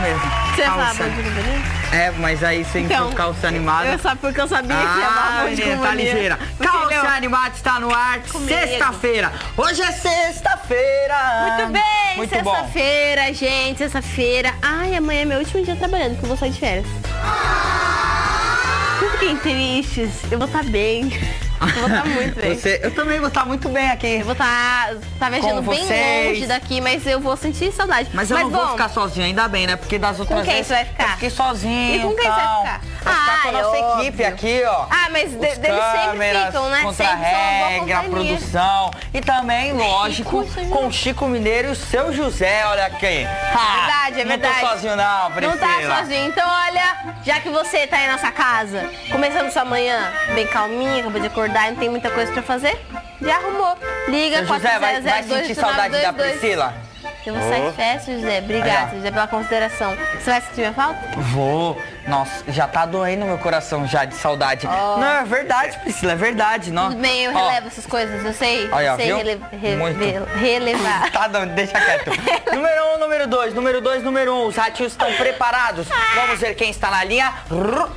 mesmo. Você com Bonito? É, mas aí você Então, carrossel animado. Eu só porque eu sabia que ia Ah, dia menina, com tá ligeira. É- animado está no ar. Sexta-feira. Hoje é sexta-feira. Muito bem, Muito sexta-feira, gente, sexta-feira. Ai, amanhã é meu último dia trabalhando, que eu vou sair de férias. Não fiquem tristes, eu vou estar bem. Eu vou estar muito bem. Você, eu também vou estar muito bem aqui. Vou estar tá viajando Com bem longe daqui, mas eu vou sentir saudade. Mas eu não vou bom, ficar sozinho, ainda bem, né? Porque das outras quem vezes você vai ficar? eu fiquei sozinho. E com quem você vai tal. ficar? Ficar com a Ah, nossa equipe aqui, ó. Ah, mas de- deles sempre ficam, né? Contra Sempre regra, produção. E também, lógico, com o Chico Mineiro e o seu José, olha aqui. Ha, Verdade, é verdade. Não tô sozinho não, Não Priscila. tá sozinho. Então, olha, já que você tá aí nessa casa, começando sua manhã bem calminha, acabou de acordar e não tem muita coisa pra fazer, já arrumou. Liga Seu José, vai, vai 4002 sentir saudade da Priscila? Eu vou sair de festa, José. Obrigada. José, pela consideração. Você vai sentir minha falta? Vou. Nossa, já tá doendo meu coração já de saudade. Não, é verdade, Priscila, é verdade. Não. Tudo bem, eu relevo essas coisas, eu sei. Ó, sei rele- re- Muito. re- relevar. Tá dando, deixa quieto. número um, número dois, número dois, número um. Os ratinhos estão preparados. Vamos ver quem está na linha.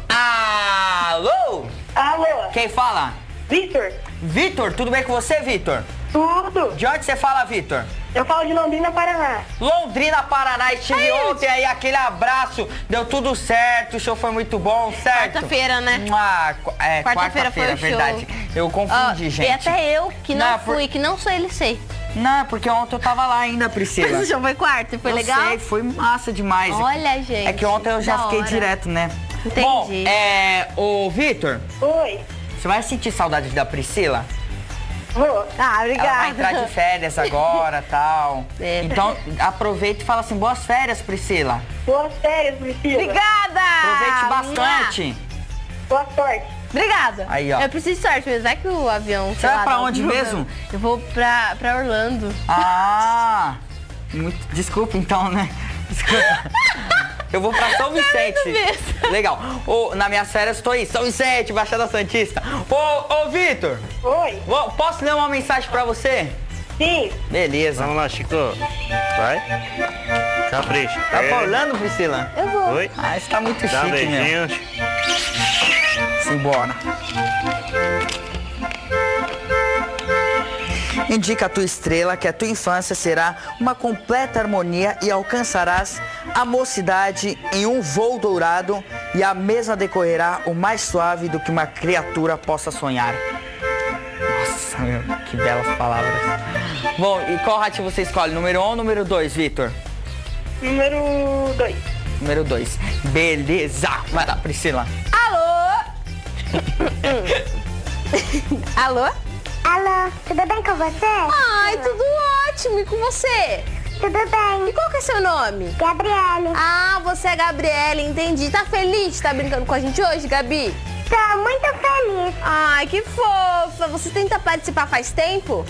Alô? Alô, Quem fala? Vitor? Vitor, tudo bem com você, Vitor? Tudo? De onde você fala, Vitor? Eu falo de Londrina, Paraná. Londrina, Paraná, estive ontem aí, aquele abraço, deu tudo certo, o show foi muito bom, certo? Quarta-feira, né? Ah, é, Quarta-feira foi quarta-feira, o show. verdade. Eu Ó, confundi, gente. E até eu, que não, Não, por- fui, que não sou ele sei. Não, porque ontem eu tava lá ainda, Priscila. Mas o show foi quarta e foi Eu legal? sei, foi massa demais. Olha, gente. É que ontem eu já fiquei hora. direto, né? Entendi. Bom, é. Ô, Vitor, Oi, você vai sentir saudade da Priscila? Vou. Ah, obrigada. Ela vai entrar de férias agora tal. É. Então, aproveita e fala assim: boas férias, Priscila. Boas férias, Priscila. Obrigada! Aproveite bastante. Boa sorte. Obrigada. Aí, ó. Eu preciso de sorte mesmo. Vai que o avião. sei vai lá, pra onde mesmo? Eu vou pra, pra Orlando. Ah! Muito, desculpa então, né? Desculpa. Eu vou pra São Vicente. besta. Legal. Ô, na minhas férias estou aí. São Vicente, Baixada Santista. Ô, ô Vitor, Oi, posso ler uma mensagem pra você? sim. Beleza. Vamos lá, Chico. Vai. Capricha. Tá É. falando, Priscila? Eu vou. Oi. Ah, isso tá muito Dá chique, meu. beijinhos. Simbora. Indica a tua estrela que a tua infância será uma completa harmonia e alcançarás a mocidade em um voo dourado e a mesma decorrerá o mais suave do que uma criatura possa sonhar. Nossa, meu, que belas palavras. Bom, e qual ratinho você escolhe? Número 1 um ou número 2, Vitor? Número 2. Número 2. Beleza. Vai lá, Priscila. Alô? Alô? Alô, tudo bem com você? Ai, tudo ótimo. E com você? Tudo E bem. qual que é seu nome? Gabriele, Ah, você é a Gabriela, entendi. Tá feliz de estar brincando com a gente hoje, Gabi? tô muito feliz. Ai, que fofa. Você tenta participar faz tempo?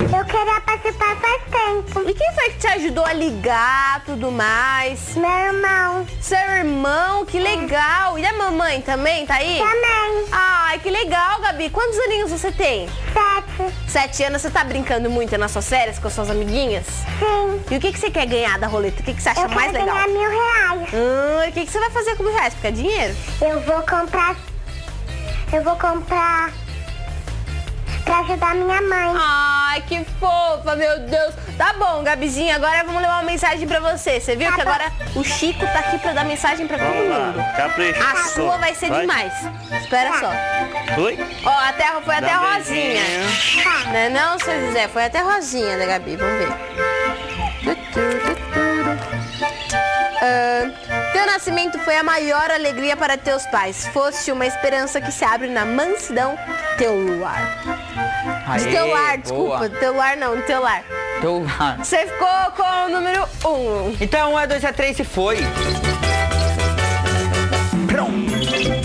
Eu queria participar faz tempo. E quem foi que te ajudou a ligar, tudo mais? Meu irmão Seu irmão, que legal. E a mamãe também, tá aí? também. Ai, que legal, Gabi. Quantos aninhos você tem? Sete. Sete anos. Você tá brincando muito nas suas férias com as suas amiguinhas? Sim. E o que, que você quer ganhar da roleta? O que, que você acha Eu mais quero legal? ganhar mil reais. Hum, e o que, que você vai fazer com mil reais? Porque é dinheiro? Eu vou comprar. Eu vou comprar. Pra ajudar minha mãe. Ai, que fofa, meu Deus. Tá bom, Gabizinha, agora vamos levar uma mensagem pra você. Você viu Tá que bom. agora o Chico tá aqui pra dar mensagem pra todo mundo. lá. Capricha. A sua vai ser demais. Espera só. Oi. Ó, a terra foi até Dá um Rosinha. beijinho. Não é não, seu José? Foi até a Rosinha, né, Gabi? Vamos ver. Ah, teu nascimento foi a maior alegria para teus pais. Foste uma esperança que se abre na mansidão teu lar. De Aê, teu lar, boa. desculpa. Teu lar não, de teu lar. Teu lar. Você ficou com o número 1. Um. Então, um é dois, é três e foi. Pronto.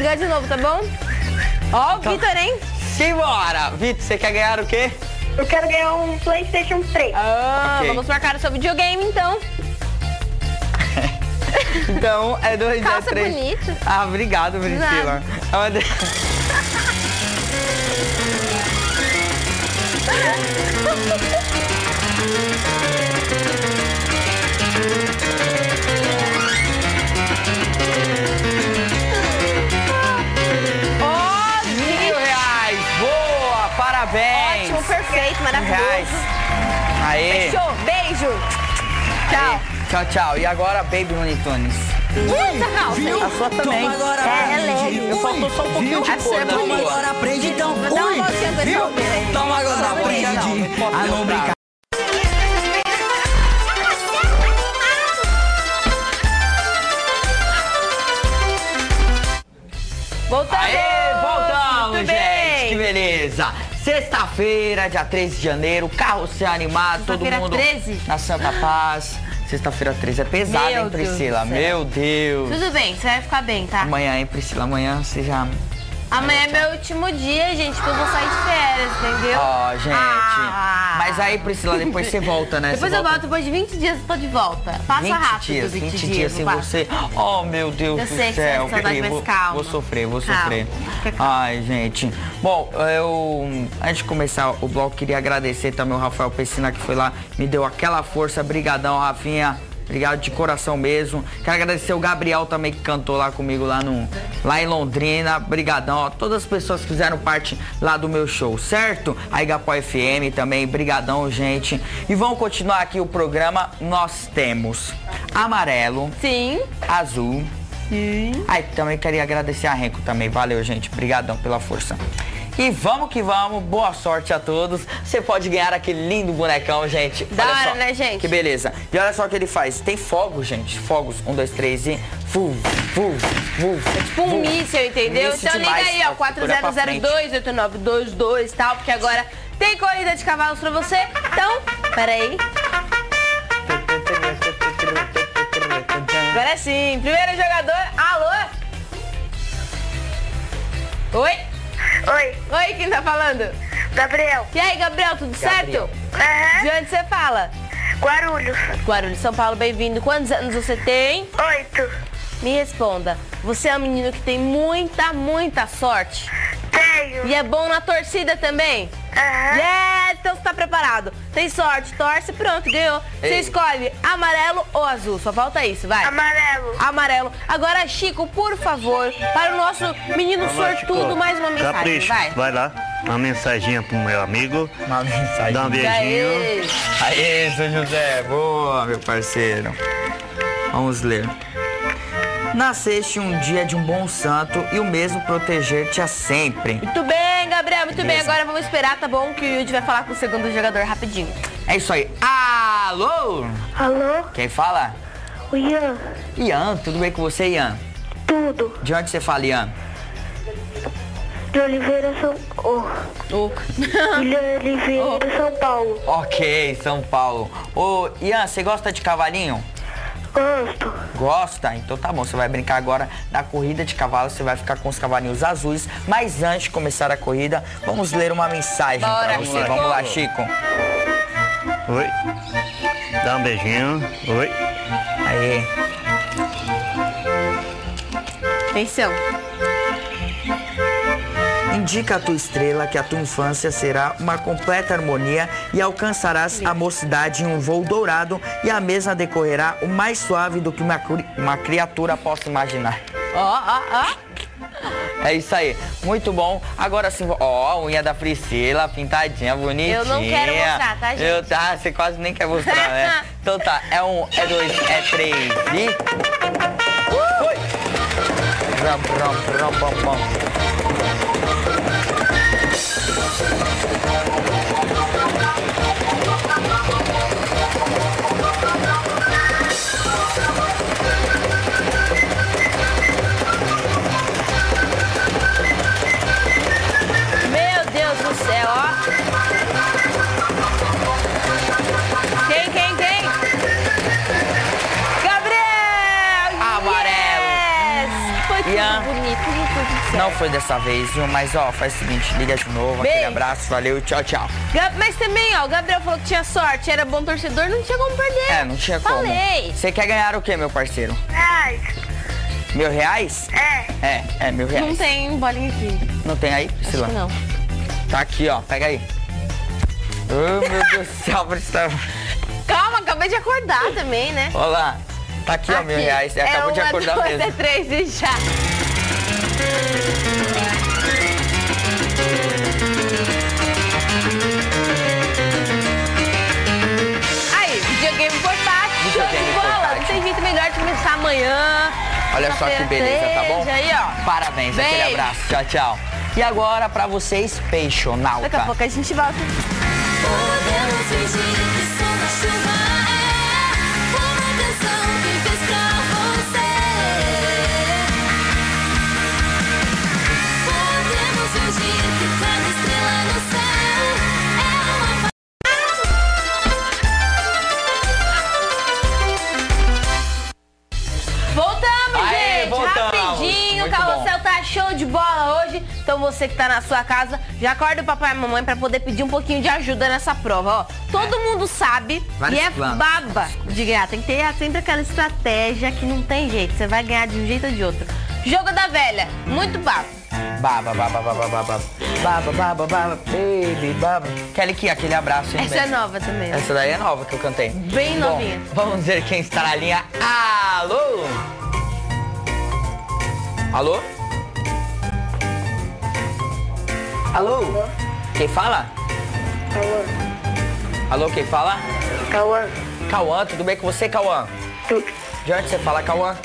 Beijo. Liga de novo, tá bom? Ó, o Vitor, hein? Simbora! Vitor, você quer ganhar o quê? Eu quero ganhar um PlayStation 3. Ah, Ok. vamos marcar o seu videogame, então. Então, é dois, Calça é três. bonita. Ah, obrigado, Priscila. É perfeito, Mil reais! maravilhoso. Aê! Fechou, beijo. Tchau. Tchau, tchau. E agora, Baby Looney Tunes. Essa calça. A sua também. agora É, é leve. Eu faltou só um pouquinho de A sua cor é na sua. Agora aprende então. Dá uma voltinha pra esse. Toma agora aprende a não lembrar. brincar. Sexta-feira, dia 13 de janeiro, carro ser animado, todo mundo 13? na Santa Paz. Sexta-feira 13 é pesado, Meu hein, Deus Priscila? céu. Meu Deus! Tudo bem, você vai ficar bem, tá? Amanhã, hein, Priscila? Amanhã você já. Amanhã é meu último dia, gente, que eu vou sair de férias, entendeu? Ó, gente. Ah. Mas aí, Priscila, depois você volta, né? Depois Você eu volta volto, depois de 20 dias eu tô de volta. Passa 20 rápido, dias, 20, 20 dias. dias sem passa? você. Oh, meu Deus Eu do sei que você céu. com saudade, vou, calma. vou sofrer, vou Calma, sofrer. Ai, gente. Bom, eu antes de começar o bloco, queria agradecer também o Rafael Pessina que foi lá, me deu aquela força. Brigadão, Rafinha. Obrigado de coração mesmo. Quero agradecer o Gabriel também que cantou lá comigo lá no lá em Londrina. Brigadão, ó, todas as pessoas que fizeram parte lá do meu show, certo? A Igapó FM também, brigadão, gente. E vamos continuar aqui o programa. Nós temos amarelo, Sim. azul. Ai, também queria agradecer a Renko também. Valeu, gente. Obrigadão pela força. E vamos que vamos. Boa sorte a todos. Você pode ganhar aquele lindo bonecão, gente. Da Olha hora, só. né, gente? Que beleza. E olha só o que ele faz. Tem fogos, gente. Fogos. Um, dois, três e... Fu, fu, fu. Tipo um míssil, entendeu? Míssil então liga aí, ó, Ó, segura pra frente. 4002-8922 e tal, porque agora tem corrida de cavalos pra você. Então, peraí. Agora sim. Primeiro jogador, alô? Oi? Oi, Oi, quem tá falando? Gabriel. E aí, Gabriel, tudo Gabriel. certo? Aham. De onde você fala? Guarulhos. Guarulhos, São Paulo, bem-vindo. Quantos anos você tem? Oito. Me responda. Você é um menino que tem muita, muita sorte? Tenho. E é bom na torcida também? Aham. Yeah, então você tá preparado. Tem sorte, torce, pronto, ganhou. Você Ei. escolhe amarelo ou azul, só falta isso, vai. Amarelo. Amarelo. Agora, Chico, por favor, para o nosso menino Vamos lá, sortudo, Chico. mais uma mensagem, Capricho. vai. Vai lá. Uma mensaginha pro meu amigo. Uma mensagem. Dá um beijinho. Aê. Aê, seu José. Boa, meu parceiro. Vamos ler. Nasceste um dia de um bom santo e o mesmo proteger-te a sempre. Muito bem, Gabriel, muito bem. Beleza. Agora vamos esperar, tá bom? Que o Yudi vai falar com o segundo jogador rapidinho. É isso aí. Alô? Alô? Quem fala? O Ian. Ian, tudo bem com você, Ian? Tudo. De onde você fala, Ian? De Oliveira, São... Oh. William Oliveira, São Paulo. Ok, São Paulo. Ô, Ian, você gosta de cavalinho? Gosto. Gosta? Então tá bom, você vai brincar agora da corrida de cavalo, você vai ficar com os cavalinhos azuis. Mas antes de começar a corrida, vamos ler uma mensagem Bora, pra você. Chico. Vamos lá, Chico. Oi. Dá um beijinho. Oi. Aê. Atenção. Indica a tua estrela que a tua infância será uma completa harmonia e alcançarás a mocidade em um voo dourado e a mesma decorrerá o mais suave do que uma, uma criatura possa imaginar. Ó, ó, ó. É isso aí, muito bom. Agora sim, ó, a unha da Priscila, pintadinha, bonitinha. Eu não quero mostrar, tá, gente? Eu, tá, você quase nem quer mostrar, né? Então tá, é um, é dois, é três e... Uh! Foi! Ram, ram, ram, bam, bam. Meu Deus do céu, ó. Não foi dessa vez, viu? Mas ó, faz o seguinte, liga de novo, Beijo. aquele abraço, valeu, tchau, tchau. Gab- Mas também, ó, o Gabriel falou que tinha sorte, era bom torcedor, não tinha como perder. É, não tinha como. Falei. Você quer ganhar o quê, meu parceiro? Ai, Mil reais? é. É, é, mil reais. Não tem bolinha aqui. Não tem aí, Acho Priscila? que não. Tá aqui, ó, pega aí. Oh, meu Deus do céu, Priscila. Calma, acabei de acordar também, né? Olha lá. Tá aqui, ó, mil Aqui. reais. Você acabou é de uma, acordar duas, mesmo. É três e já. Amanhã. Olha só que beleza, tá bom? 13, Aí, ó. Parabéns, aquele Beijo. abraço. Tchau, tchau. E agora pra vocês, peixonauta. Daqui a pouco a gente volta. Podemos fingir que som da chuva você que tá na sua casa, já acorda o papai e a mamãe pra poder pedir um pouquinho de ajuda nessa prova, ó. Todo mundo sabe Vários e é planos. baba de ganhar. Tem que ter sempre aquela estratégia que não tem jeito. Você vai ganhar de um jeito ou de outro. Jogo da velha, muito baba. Baba, baba, baba, baba. Baba, baba, baba, baby, baba. Kelly que aquele abraço, hein, Essa é bem? nova também. Essa daí é nova que eu cantei. Bem Bom, novinha. Vamos ver quem está na linha. Alô? Alô? Alô? Quem fala? Cauã. Alô, quem fala? Cauã. Cauã, tudo bem com você, Cauã? Tudo. De onde você fala, Cauã?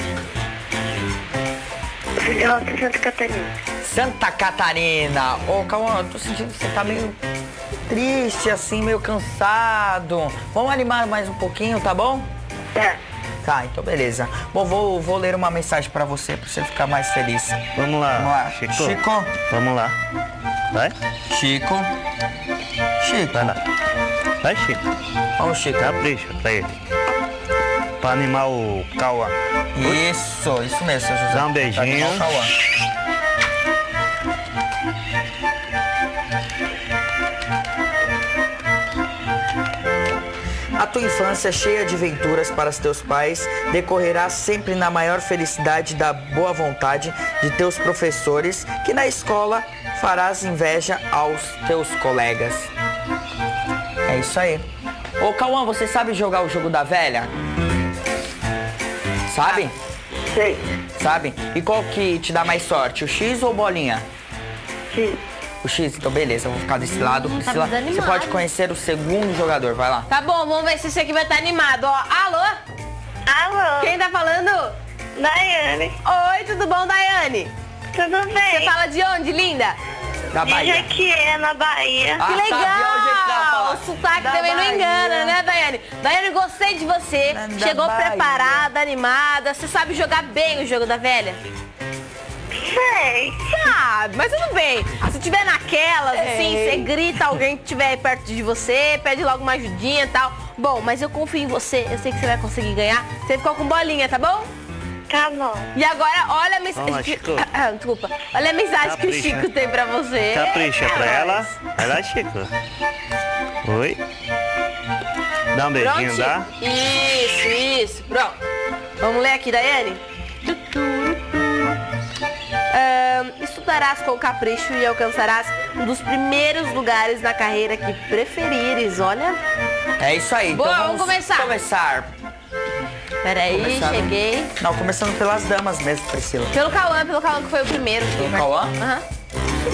Roça Santa Catarina. Santa Catarina. Ô, Cauã, eu tô sentindo que você tá meio triste, assim, meio cansado. Vamos animar mais um pouquinho, tá bom? Tá. Tá, então beleza. Bom, vou, vou ler uma mensagem pra você, pra você ficar mais feliz. Vamos lá, Vamos lá. Chico. Chico. Vamos lá. Vai? Chico. Chico. Vai lá. Vai, Chico. Vamos, Chico. Capricha pra ele. Pra animar o Cauã. Isso, isso mesmo, seu José. Dá um beijinho. Pra animar o Cauã. A tua infância cheia de venturas para os teus pais decorrerá sempre na maior felicidade da boa vontade de teus professores, que na escola farás inveja aos teus colegas. É isso aí. Ô Cauã, você sabe jogar o jogo da velha? Sabe? Sei. Sabe? E qual que te dá mais sorte, o X ou bolinha? Sim. O X, então beleza, eu vou ficar desse lado. Hum, tá Priscila, você pode conhecer o segundo jogador, vai lá. Tá bom, vamos ver se esse aqui vai estar animado, ó. Alô? Alô. Quem tá falando? Daiane. Oi, tudo bom, Daiane? Tudo Você bem? fala de onde, linda? Da De Bahia. Jequié, na Bahia. Ah, Que legal! o sotaque Da também não Bahia. engana, né, Daiane? Daiane, gostei de você. Da Chegou Bahia. preparada, animada. Você sabe jogar bem o jogo da velha? Sei. Sabe, mas tudo bem. Se tiver naquelas, assim, você grita alguém que estiver aí perto de você, pede logo uma ajudinha e tal. Bom, mas eu confio em você, eu sei que você vai conseguir ganhar. Você ficou com bolinha, tá bom? Tá bom. E agora, olha a mensagem. Ah, Desculpa. Olha a mensagem que o Capricha. Chico tem pra você. Capricha pra É ela. Vai lá, Chico. Oi. Dá um beijinho, dá? Isso, isso. Pronto. Vamos ler aqui, Daiane? Ahn, estudarás com capricho e alcançarás um dos primeiros lugares na carreira que preferires. Olha. É isso aí. Boa, então vamos começar. Começar. Peraí, Começar, né? cheguei. Não, começando pelas damas mesmo, Priscila. Pelo Cauã, pelo Cauã que foi o primeiro. Pelo Cauã? Aham.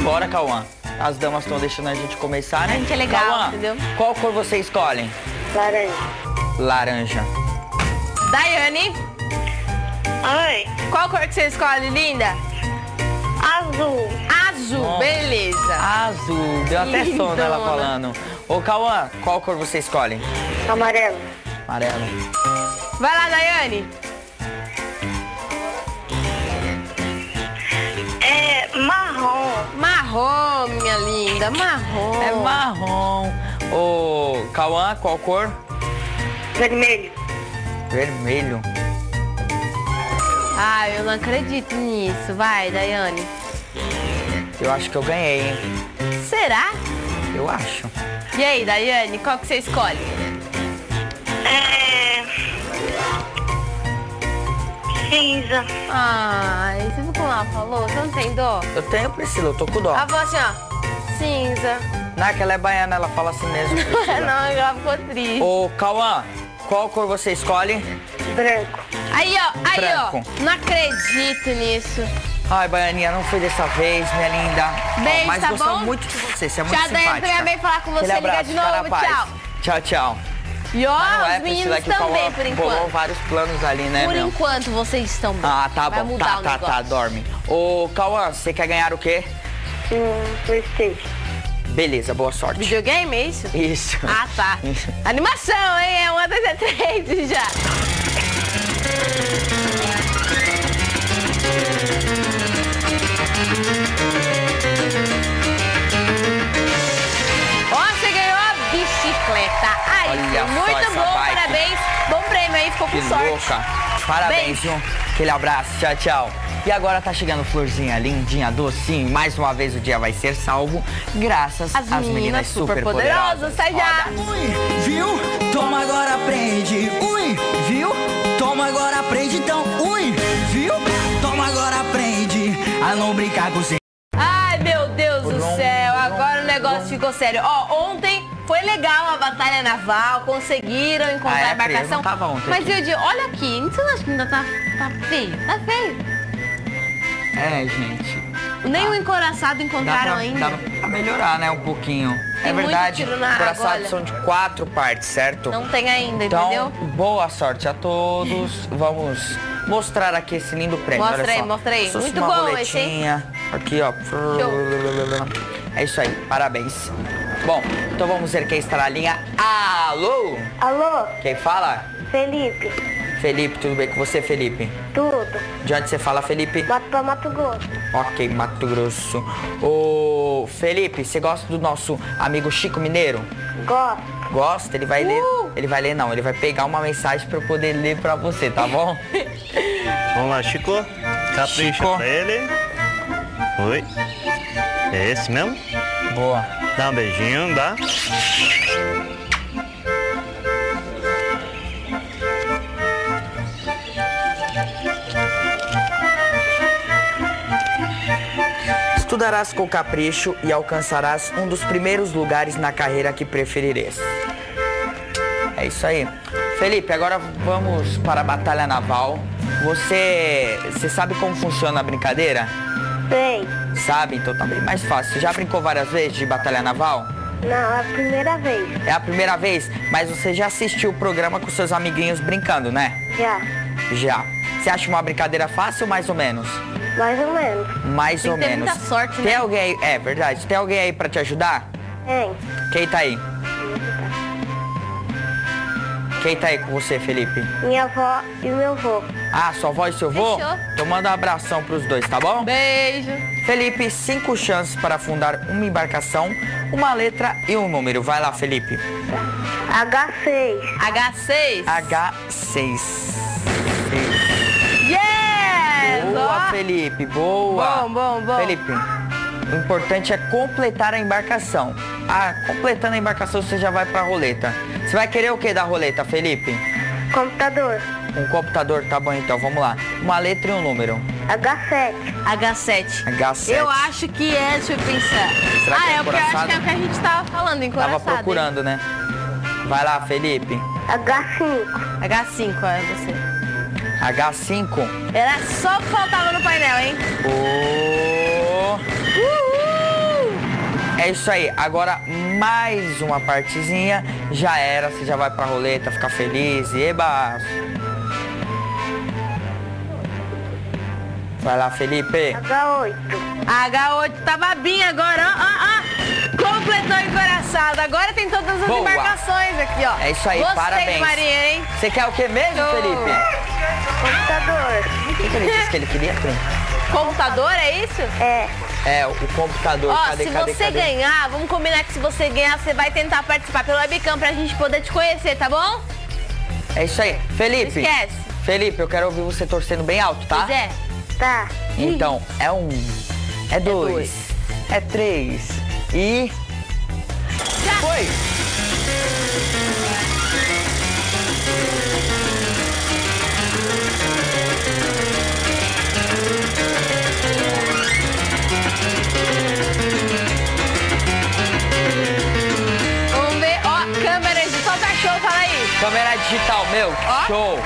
Bora, Cauã. As damas estão deixando a gente começar, né? A gente é legal, Cauã, entendeu? qual cor você escolhe? Laranja. Laranja. Daiane, Oi. qual cor que você escolhe, linda? Azul. Azul, Nossa. beleza. Azul. Deu até sono ela Lindona. falando. Ô, Cauã, qual cor você escolhe? Amarelo. Amarelo. Vai lá, Daiane. É marrom. Marrom, minha linda, marrom. É marrom. Ô, Cauã, qual cor? Vermelho. Vermelho. Ai, eu não acredito nisso. Vai, Daiane. Eu acho que eu ganhei, hein? Será? Eu acho. E aí, Daiane, qual que você escolhe? É. Cinza. Ai, você viu como ela falou? Você não tem dó? Eu tenho, Priscila, eu tô com dó. Ela falou assim, ó. Cinza. Não, é que ela é baiana, ela fala assim mesmo. não, ela ficou triste. Ô, Cauã, qual cor você escolhe? Branco. Aí, ó, aí, Branco. ó. Não acredito nisso. Ai, Baianinha, não foi dessa vez, minha linda. Beijo, Ó, mas tá gostamos bom? muito de você, você é muito Tchau, simpática. também vem falar com você. Aquele Liga abraço, de novo, tchau. Tchau, tchau. E ó, é, os meninos Priscila, que o também, Cauã por bolou enquanto. vários planos ali, né, Por meu? enquanto, vocês estão bem. Ah, tá Vai bom. mudar Tá, o tá, negócio. tá, dorme. Ô, Cauã, você quer ganhar o quê? Hum, Playstation. Beleza, boa sorte. Videogame, é isso? Isso. Ah, tá. Animação, hein? É uma, dois, é três já. Ó, você ganhou a bicicleta. Aí, Olha muito bom, bike. parabéns. Bom prêmio aí, ficou Que com sorte. louca. Parabéns, Beijo. viu? Aquele abraço, tchau, tchau. E agora tá chegando florzinha lindinha, docinho. Mais uma vez o dia vai ser salvo, graças As às meninas meninas super super poderosas, poderosas. sai já. Roda. Viu? Toma agora, aprende. Ui, viu? Toma agora, aprende então. Ui, viu? Toma agora, aprende a não brincar com você. Ai, meu Deus do céu, agora o negócio ficou sério. Ó, ontem foi legal a batalha naval, conseguiram encontrar Ah, é, a embarcação. Eu tava ontem Mas. Yudi, olha aqui, você não acha que ainda tá, tá feio? Tá feio. É, gente. Nem Tá. o encoraçado Dá encontraram pra, ainda. dá pra melhorar, né, um pouquinho. Tem é verdade. tiro na água, Coraçados olha. são de quatro partes, certo? Não tem ainda, Então, entendeu? boa sorte a todos. Vamos mostrar aqui esse lindo prêmio. Mostra olha aí, só. mostra aí. Muito bom esse, hein? Aqui, ó. É isso aí, parabéns. Bom, então vamos ver quem está na linha. Alô? Alô, Quem fala? Felipe. Felipe, tudo bem com você, Felipe? Tudo. De onde você fala, Felipe? Mato pra Mato Grosso. Ok, Mato Grosso. Ô, Felipe, você gosta do nosso amigo Chico Mineiro? Gosto. Gosta? Ele vai ler. Ele vai ler, não. Ele vai pegar uma mensagem pra eu poder ler pra você, tá bom? Vamos lá, Chico. Capricha Chico. pra ele. Oi. É esse mesmo? Boa. Dá um beijinho, dá. Estudarás com capricho e alcançarás um dos primeiros lugares na carreira que preferirás. É isso aí. Felipe, agora vamos para a batalha naval. Você, você sabe como funciona a brincadeira? Sei. Sabe? Então tá bem mais fácil. Você já brincou várias vezes de batalha naval? Não, é a primeira vez. É a primeira vez, mas você já assistiu o programa com seus amiguinhos brincando, né? Já. Já. Você acha uma brincadeira fácil ou mais ou menos? Mais ou menos. Mais Tem ou menos. muita sorte, Tem né? alguém aí? É verdade. Tem alguém aí pra te ajudar? Tem. Quem tá aí? Quem tá aí com você, Felipe? Minha avó e meu avô. Ah, sua avó e seu avô? Fechou. Então manda um abração pros dois, tá bom? Beijo. Felipe, cinco chances para fundar uma embarcação, uma letra e um número. Vai lá, Felipe. H6. H6. H6. Yes! Boa. Felipe, boa. Bom, bom, bom. Felipe, o importante é completar a embarcação. Ah, completando a embarcação você já vai pra roleta. Você vai querer o que da roleta, Felipe? Computador. Um computador, tá bom então, vamos lá. Uma letra e um número. H7. H7. H7. Eu acho que é, deixa eu pensar. Será ah, que é é porque eu acho que é o que a gente tava falando, encoraçado. Tava procurando, né? Vai lá, Felipe. H5. hein? H5, ó, é você. H5. Era só o que faltava no painel, hein? É isso aí. Agora mais uma partezinha. Já era. Você já vai pra roleta, ficar feliz. Eba. Vai lá, Felipe. H8. H8 tava bem agora, ó, ó, ó. Completou encoraçado. Agora tem todas as Boa. embarcações aqui, ó. É isso aí, Gostei parabéns. do Marinha, hein? Você quer o que mesmo. Felipe? Computador. O que, que ele disse que ele queria, Felipe? Computador, é isso? É. É, o computador. Ó, cadê, se cadê, você cadê? ganhar, vamos combinar que se você ganhar, você vai tentar participar pelo webcam pra gente poder te conhecer, tá bom? É isso aí. Não Felipe, esquece. Felipe, eu quero ouvir você torcendo bem alto, tá? Pois é. Tá. Então, é um, é dois, dois. é três e. Foi! Câmera digital, meu, Ó. show!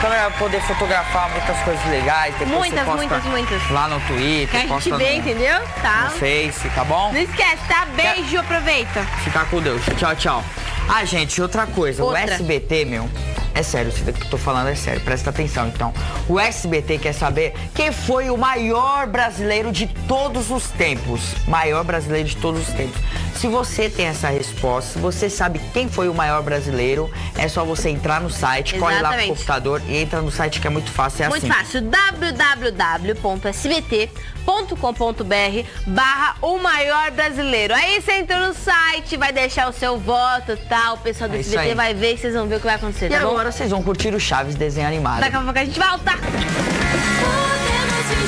Câmera vai poder fotografar muitas coisas legais, depois Muitas, você posta muitas, muitas. lá no Twitter, Que a gente posta vê, no, entendeu? Tá. no Face, tá bom? Não esquece, tá? Beijo, aproveita. Ficar com Deus. Tchau, tchau. Ah, gente, outra coisa. Outra. O SBT, meu. É sério, daqui que eu tô falando é sério. Presta atenção, então. O SBT quer saber quem foi o maior brasileiro de todos os tempos. Maior brasileiro de todos os tempos. Se você tem essa resposta, se você sabe quem foi o maior brasileiro, é só você entrar no site, corre lá pro computador e entra no site que é muito fácil. É Muito assim. fácil, www.sbt.com.br barra o maior brasileiro. Aí você entra no site, vai deixar o seu voto e tal, o pessoal do É SBT aí. vai ver e vocês vão ver o que vai acontecer, E tá bom? agora vocês vão curtir o Chaves desenho animado. Daqui a pouco a gente volta. Podemos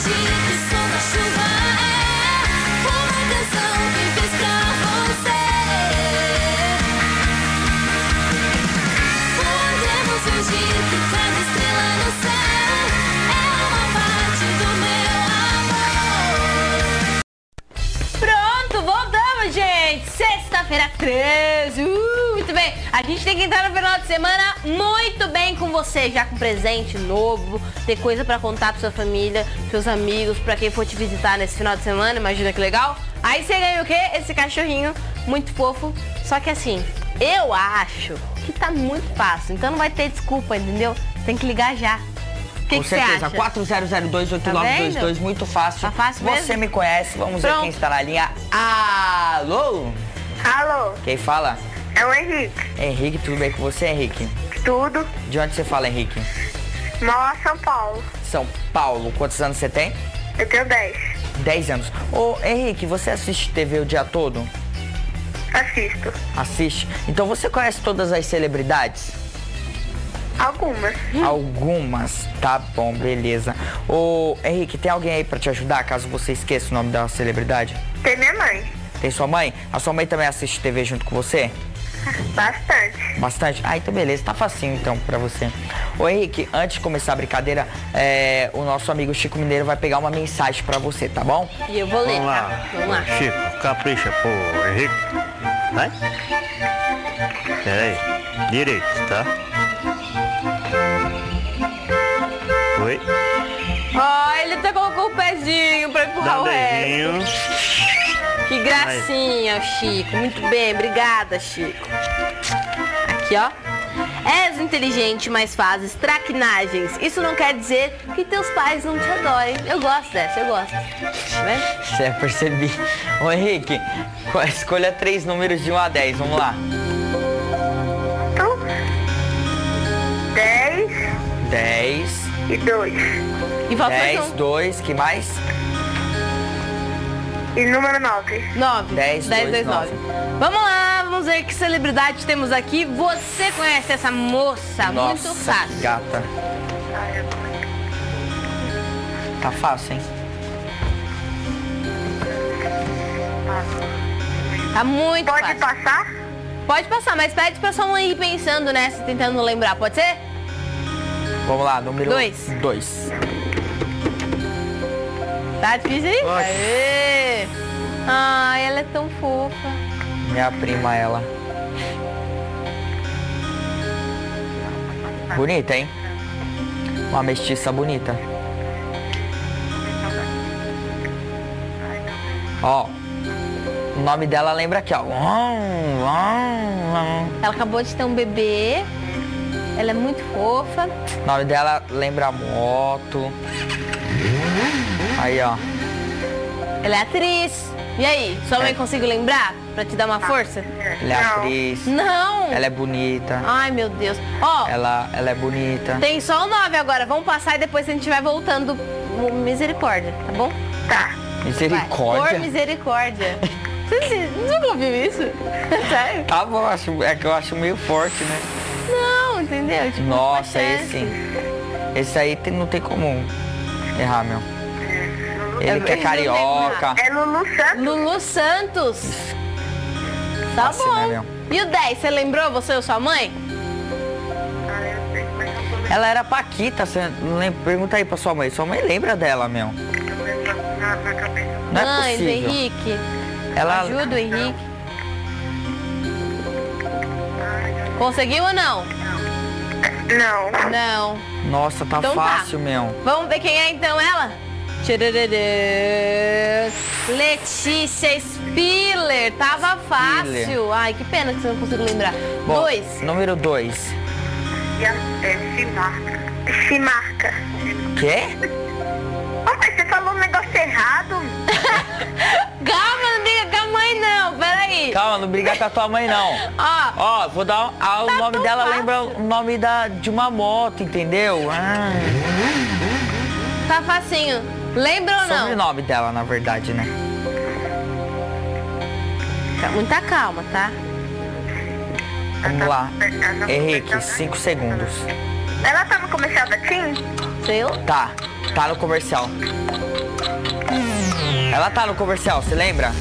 fingir Sexta-feira 13. Uh, muito bem. A gente tem que entrar no final de semana muito bem com você, já com presente novo, ter coisa pra contar pra sua família, seus amigos, pra quem for te visitar nesse final de semana. Imagina que legal. Aí você ganha o quê? Esse cachorrinho muito fofo. Só que assim, eu acho que tá muito fácil. Então não vai ter desculpa, entendeu? Tem que ligar já. Que Com que certeza, acha? 40028922, Tá muito fácil. Tá fácil mesmo? Você me conhece, vamos ver Pronto. quem está na linha. Alô? Alô, Quem fala? é o Henrique. Henrique, tudo bem com você, Henrique? Tudo. De onde você fala, Henrique? Mora São Paulo. São Paulo. Quantos anos você tem? Eu tenho 10. 10 anos. Ô, Henrique, você assiste TV o dia todo? Assisto. Assiste? Então você conhece todas as celebridades? Algumas. Algumas. Tá bom, beleza. Ô, Henrique, tem alguém aí pra te ajudar, caso você esqueça o nome da celebridade? Tem minha mãe. Tem sua mãe? A sua mãe também assiste TV junto com você? Bastante. Bastante? Ah, então beleza, tá facinho então pra você. Ô Henrique, antes de começar a brincadeira, é, o nosso amigo Chico Mineiro vai pegar uma mensagem pra você, tá bom? E eu vou ler, Vamos tá? lá. Vamos lá. Chico, capricha, pô, Henrique. Vai. Peraí. Direito, tá? Oi. Ó, ele até colocou o pezinho pra Dá empurrar um o resto. Que gracinha, Chico. Muito bem, obrigada, Chico. Aqui, ó. És inteligente, mas fazes traquinagens. Isso não quer dizer que teus pais não te adorem. Eu gosto dessa, eu gosto. Tá vendo? Você percebi. Ô Henrique, co- escolha três números de 1 a 10, vamos lá. Tu? 10 10, e 2. E falta mais 10, um. 2, que mais? E número 9. 9. 10, 10, 2, 9. Vamos lá, vamos ver que celebridade temos aqui. Você conhece essa moça? Muito Nossa, que fácil. gata. Tá fácil, hein? Tá muito Pode fácil. passar? Pode passar, mas pede pra sua mãe ir pensando nessa, tentando lembrar. Pode ser? Vamos lá, número Dois. 2. Tá difícil aí? Aê! Ai, ela é tão fofa. Minha prima, ela. Bonita, hein? Uma mestiça bonita. Ó, o nome dela lembra aqui, ó. Ela acabou de ter um bebê. Ela é muito fofa. O nome dela lembra moto. Aí, ó. Ela é atriz. E aí, sua mãe conseguiu lembrar? Pra te dar uma força? Ela é Não. atriz. Não! Ela é bonita. Ai, meu Deus. Ó, Ela, ela é bonita. tem só o 9 agora. Vamos passar e depois a gente vai voltando. Misericórdia, tá bom? Tá. Vai. Misericórdia. Por misericórdia. Você nunca ouviu isso? Sério? Tá bom, acho, é que eu acho meio forte, né? Não, entendeu? Tipo, Nossa, sim. Esse aí tem- não tem como errar, meu. Ele que é carioca. É Lulu Santos. Lulu Santos. Tá Fácil, né, bom. meu? e o 10, você lembrou você ou sua mãe? Ah, Ela era Paquita, você não lembra? Pergunta aí pra sua mãe. Sua mãe lembra dela, meu. Não é mãe do possível. Henrique. Ela Ajuda o Henrique. Conseguiu ou não? Não. Não. Nossa, tá Então tá. fácil, meu. Vamos ver quem é então ela? Letícia Spiller. Tava Spiller. fácil. Ai, que pena que você não conseguiu lembrar. Bom, Dois. Número 2. E a- É, se marca. Se marca. Quê? Ô, mas você falou um negócio errado. Calma, não briga com a mãe não. Peraí. Calma, não briga com a tua mãe, não. Ó, Ó, vou dar. um- ah, o Tá nome dela fácil. lembra o nome da, de uma moto, entendeu? Ah, tá facinho. Lembra ou não? sobrenome dela, na verdade, né? Tá, Muita calma, tá? Vamos lá. Henrique, 5 segundos. Ela tá no comercial da TIM? Seu? Tá, tá no comercial. Ela tá no comercial, você lembra?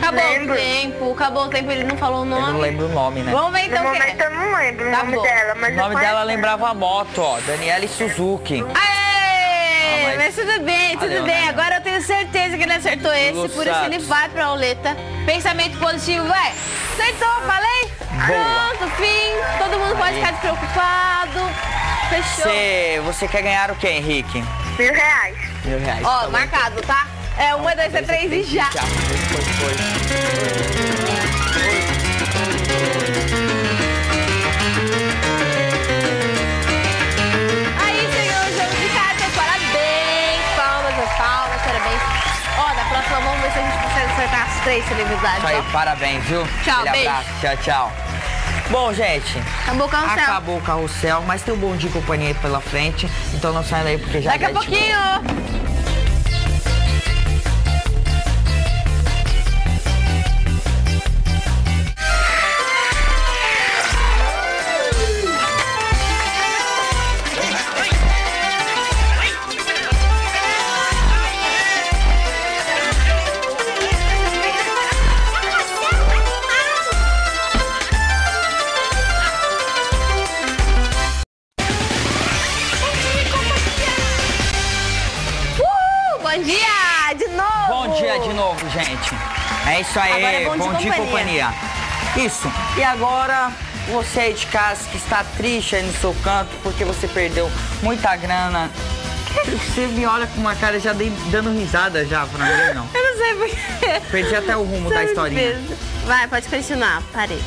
Acabou Lembro. o tempo. Acabou o tempo, ele não falou o Eu nome. não lembro o nome, né? Vamos ver No então quem momento é. eu não lembro Tá o nome bom. dela, O mas nome eu dela lembrava a moto, ó. Daniele Suzuki. Aê! Ah, mas- mas... tudo bem, tudo Valeu, bem. né? Agora eu tenho certeza que ele acertou esse, por isso ele vai pra Oleta. Pensamento positivo, vai. Acertou, falei? Boa. Pronto, fim. Todo mundo pode Aí. ficar despreocupado. Fechou. Você, você quer ganhar o quê, Henrique? Mil reais. Mil reais. Ó, Tá bom. marcado, tá? É uma, dois, três, três e já. Já. Foi, foi. Aí, acertar as três celebridades. Isso aí, ó. parabéns, viu? Tchau, Aquele beijo. abraço. Tchau, tchau. Bom, gente, Acabou o carrossel. acabou o carrossel, mas tem um bom dia companhia aí pela frente, então não saia daí porque já Daqui a volta. pouquinho. De companhia. Isso. E agora, você aí de casa que está triste aí no seu canto porque você perdeu muita grana. Você me olha com uma cara já dando risada já pra mim, não. Eu não sei porquê. Perdi até o rumo da Sabe historinha. mesmo. Vai, pode continuar. Parei.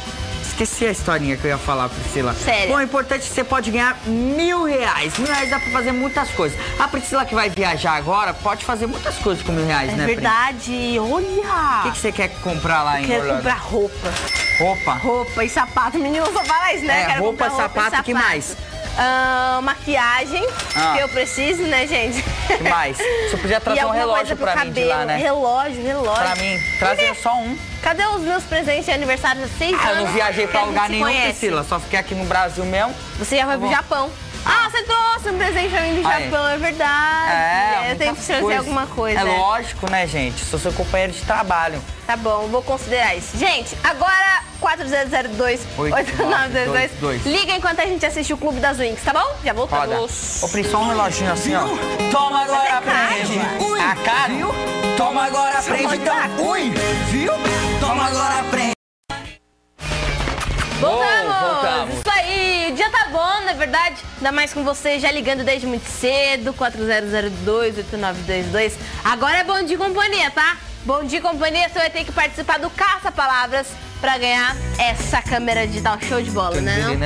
Esqueci a historinha que eu ia falar, Priscila. Sério? Bom, o importante é que você pode ganhar mil reais. Mil reais dá pra fazer muitas coisas. A Priscila que vai viajar agora pode fazer muitas coisas com mil reais, É né, Pri? verdade. Olha. O que, que você quer comprar lá em Quero Orlando? comprar roupa. Roupa? Roupa e sapato. Menino só fala isso, né? É, Quero roupa, comprar sapato, que mais? Ah, maquiagem, Ah. que eu preciso, né, gente? Que mais? Você podia trazer um relógio pro pra mim cabelo. de lá, né? Relógio, relógio. Pra mim, trazer só um. Cadê os meus presentes de aniversário de seis Ah, anos? eu não viajei pra lugar nenhum, conhece? Priscila. Só fiquei aqui no Brasil mesmo. Você já foi pro bom. Japão. Ah, você trouxe um presente pra mim do Aí. Japão, é verdade. É, eu tenho que trazer coisas. alguma coisa. É lógico, né, gente? Sou seu companheiro de trabalho. Tá bom, vou considerar isso. Gente, agora 4002 8922. 8922. Liga enquanto a gente assiste o Clube das Winx, tá bom? Já voltamos. Ô, Pri, só um reloginho assim, ó. Toma agora, aprende. Ui, A cara? viu? Toma agora, aprende então. Ui, viu? Toma agora, aprende. É verdade? Ainda mais com você já ligando desde muito cedo, 4002-8922. Agora é bom de companhia, tá? Bom dia companhia, você vai ter que participar do Caça Palavras pra ganhar essa câmera digital show de bola, né? Não?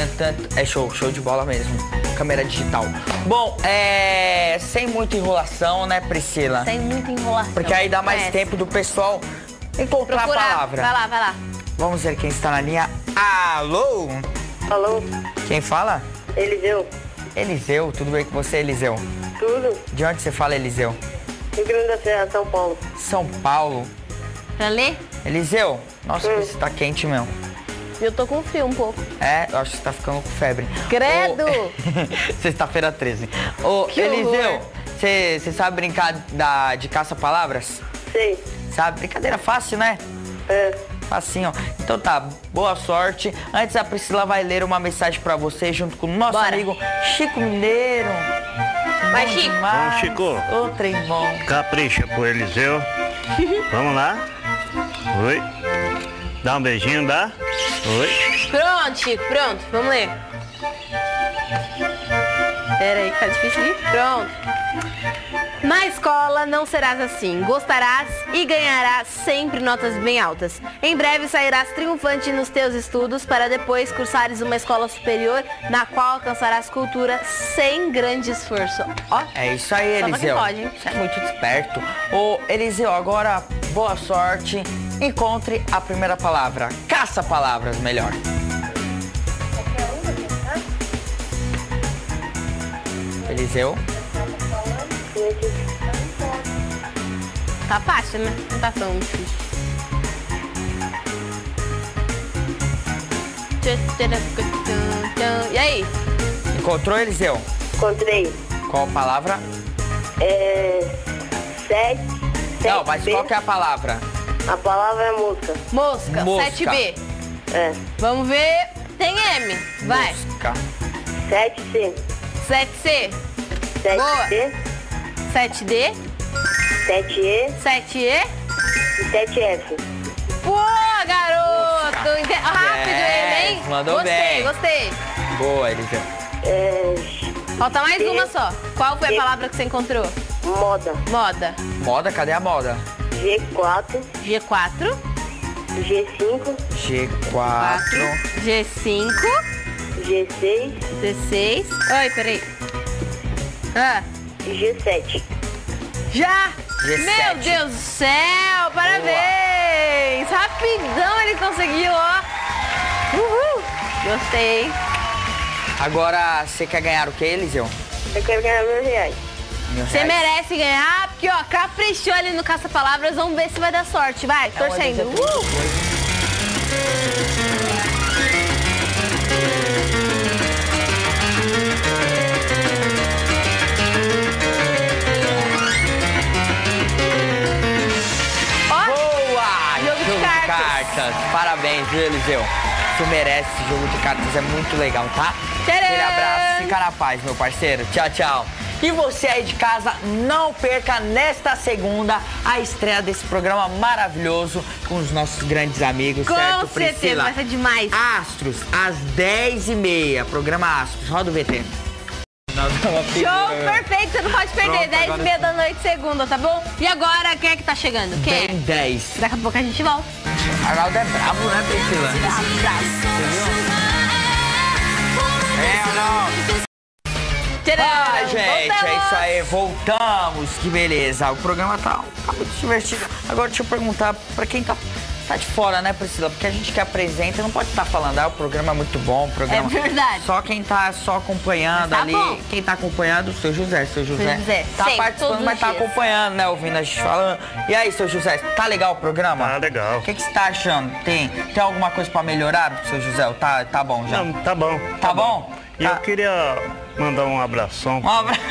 É show, show de bola mesmo. Câmera digital. Bom, é. Sem muita enrolação, né, Priscila? Sem muita enrolação. Porque aí dá mais Conhece. tempo do pessoal encontrar Procurar. a palavra. Vai lá, vai lá. Vamos ver quem está na linha. Alô? Alô, Quem fala? Eliseu, Eliseu, tudo bem com você, Eliseu? tudo? De onde você fala, Eliseu? Rio Grande da Serra, São Paulo. São Paulo. Pra ler? Eliseu, nossa, você tá quente, meu. Eu tô com frio um pouco. É, eu acho que você tá ficando com febre. Credo! Ô, Sexta-feira 13. Ô, Que Eliseu, você você sabe brincar da, de caça-palavras? Sei. Sabe? Brincadeira fácil, né? É. Facinho. Então tá, boa sorte. Antes a Priscila vai ler uma mensagem pra você junto com o nosso Bora. amigo Chico Mineiro. Vai, Chico. Vamos, Chico. Trem bom. Capricha pro Eliseu. Vamos lá. Oi. Dá um beijinho, dá? Oi. Pronto, Chico, pronto. Vamos ler. Pera aí que tá difícil. Pronto. Na escola não serás assim. Gostarás e ganharás sempre notas bem altas. Em breve sairás triunfante nos teus estudos para depois cursares uma escola superior na qual alcançarás cultura sem grande esforço. Ó, É isso aí, Eliseu. pode? Você é muito esperto. Ô, Eliseu, agora boa sorte. Encontre a primeira palavra. Caça palavras, melhor. Eliseu. Tá fácil, né? Não tá tão difícil. E aí? Encontrou, Eliseu? Encontrei. Qual palavra? É. Sete. Não, mas 7B. qual que é a palavra? A palavra é música. Mosca, Mosca. 7B. É. Vamos ver. Tem M. Vai. Mosca. 7C. 7C. 7D. 7D. 7E 7E. e 7F. Pô, garoto! Ente- Rápido ele, hein? Yes, mandou gostei, bem. gostei. Boa, Eliseu. É. Falta mais Sim. uma só. Qual foi a Sim. palavra que você encontrou? Moda. Moda. Moda, cadê a moda? G4. G4. G5. G4. G5. G6. 16. Oi, peraí. Ah, G7. já! G7. Meu Deus do céu! Parabéns! Rapidão ele conseguiu, ó. Uhul! Gostei. Agora, você quer ganhar o que, Eliseu? Eu quero ganhar mil reais. Você merece ganhar, porque ó, caprichou ali no caça-palavras. Vamos ver se vai dar sorte. Vai, É torcendo. Uh! Parabéns, viu, Eliseu? Você merece esse jogo de cartas, é muito legal, tá? Tcharam! Aquele abraço, fica na paz, meu parceiro. Tchau, tchau. E você aí de casa, não perca nesta segunda a estreia desse programa maravilhoso com os nossos grandes amigos, com certo, certeza, Priscila? vai ser demais. Astros, às 10h30, programa Astros. Roda o VT. Show perfeito, você não pode perder. Pronto, 10 e meia da noite, segunda, tá bom? E agora, quem é que tá chegando? Quem é? Bem 10. Daqui a pouco a gente volta. Arnaldo é brabo, né, Priscila? É ou não? Ah, gente, é isso aí, voltamos. Que beleza. O programa tá, tá muito divertido. Agora deixa eu perguntar pra quem tá, tá de fora, né, Priscila? Porque a gente que apresenta não pode estar falando, ah, o programa é muito bom, o programa. É verdade. Só quem tá só acompanhando tá ali. bom. Quem tá acompanhando, o seu José. Seu José, José, tá sempre, participando, mas tá dias. acompanhando, né? Ouvindo a gente falando. E aí, seu José, tá legal o programa? Tá legal. O que, que você tá achando? Tem, tem alguma coisa pra melhorar, seu José? Tá, tá bom já? Não, tá bom. Tá bom? E Tá. eu queria mandar um abração Um abraço.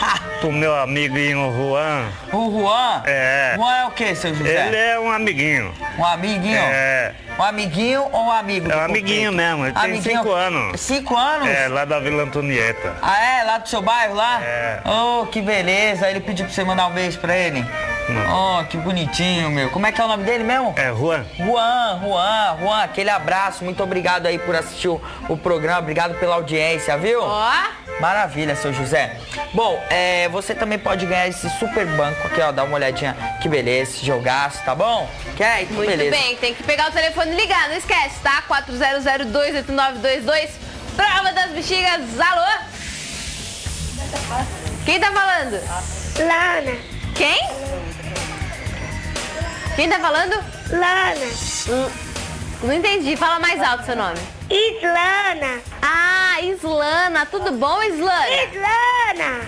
pro meu amiguinho Juan. O Juan? É. Juan é o que, seu José? Ele é um amiguinho. Um amiguinho? É. Um amiguinho ou um amigo? É um amiguinho mesmo, ele tem Amiguinho- cinco anos. Cinco anos? É, lá da Vila Antonieta. Ah, é? Lá do seu bairro, lá? É. Oh, que beleza. Ele pediu pra você mandar um beijo pra ele? Não. Oh, que bonitinho, meu. Como é que é o nome dele mesmo? É, Juan. Juan, Juan, Juan, aquele abraço. Muito obrigado aí por assistir o, o programa. Obrigado pela audiência, viu? Ó, Maravilha, seu José. Bom, é, você também pode ganhar esse super banco aqui, ó. Dá uma olhadinha. Que beleza, esse jogaço, tá bom? Quer? Então, muito beleza. bem. Tem que pegar o telefone e ligar, não esquece, tá? 40028922. Prova das bexigas, alô? Quem tá falando? Lana, Quem? Quem tá falando? Lana, Não entendi, fala mais alto seu nome. Islana, Ah, Islana, tudo bom, Islana? Islana,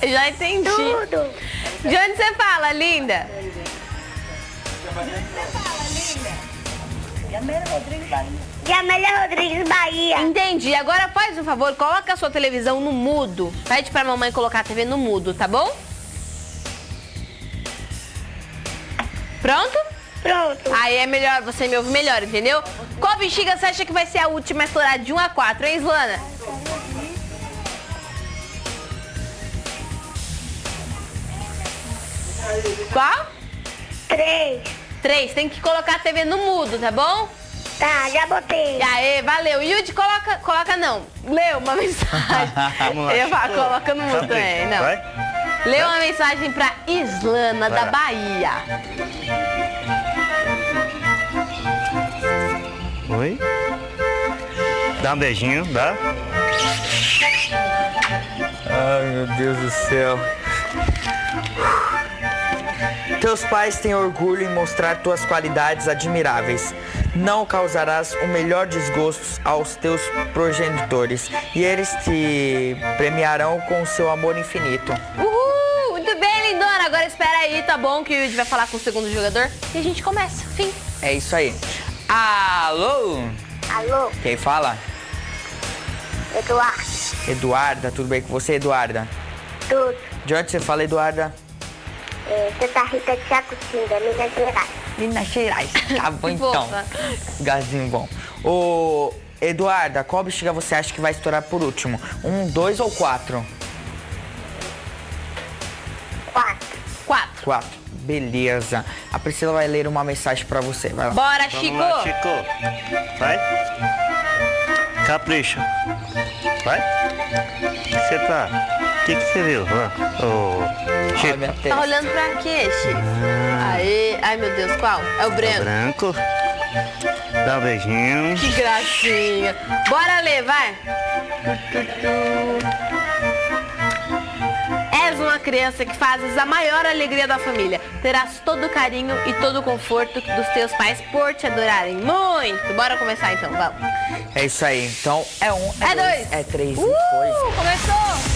Já entendi. tudo. De onde você fala, linda? De Amélia Rodrigues Bahia. Entendi. Agora faz um favor, coloca a sua televisão no mudo. Pede pra mamãe colocar a TV no mudo, tá bom? Pronto? Pronto. Aí é melhor, você me ouve melhor, entendeu? Qual bexiga você acha que vai ser a última a estourar de 1 a 4, hein, Slana? Qual? Três. 3. Tem que colocar a TV no mudo, tá bom? Tá, já botei. Aê, valeu. Yudi, coloca, coloca não. Lê uma mensagem. Eu coloca no mudo também. Não. Vai. Lê uma mensagem pra Islana, da Vai lá. Bahia. Oi. Dá um beijinho, dá. Ai, meu Deus do céu. Teus pais têm orgulho em mostrar tuas qualidades admiráveis. Não causarás o melhor desgosto aos teus progenitores e eles te premiarão com o seu amor infinito. Uhul! Muito bem, lindona. Agora espera aí, tá bom? Que o Yudi vai falar com o segundo jogador e a gente começa. Fim. É isso aí. Alô? Alô, Quem fala? Eduardo. Eduarda, tudo bem com você, Eduarda? Tudo. De onde você fala, Eduarda? É, Santa Rita de Jacutinga, Minas Gerais. Minas Gerais. Tá bom então. fofa. Lugarzinho bom. Ô, Eduarda, qual bexiga você acha que vai estourar por último? Um, dois ou quatro? Quatro. Quatro. Quatro. Beleza. A Priscila vai ler uma mensagem pra você. Vai lá. Bora, Vamos Chico. lá, Chico. Vai. Capricha. Vai. O que você tá? O que, que você viu? Ai, Chico. minha Tá testa. olhando pra quê, Chico? Aê. Ai, meu Deus, qual? É o Breno. Branco. Dá um beijinho. Que gracinha. Bora ler, vai. És uma criança que fazes a maior alegria da família. Terás todo o carinho e todo o conforto dos teus pais por te adorarem muito. Bora começar então, vamos. É isso aí. Então, é um, É dois. é três e Uh, dois. começou.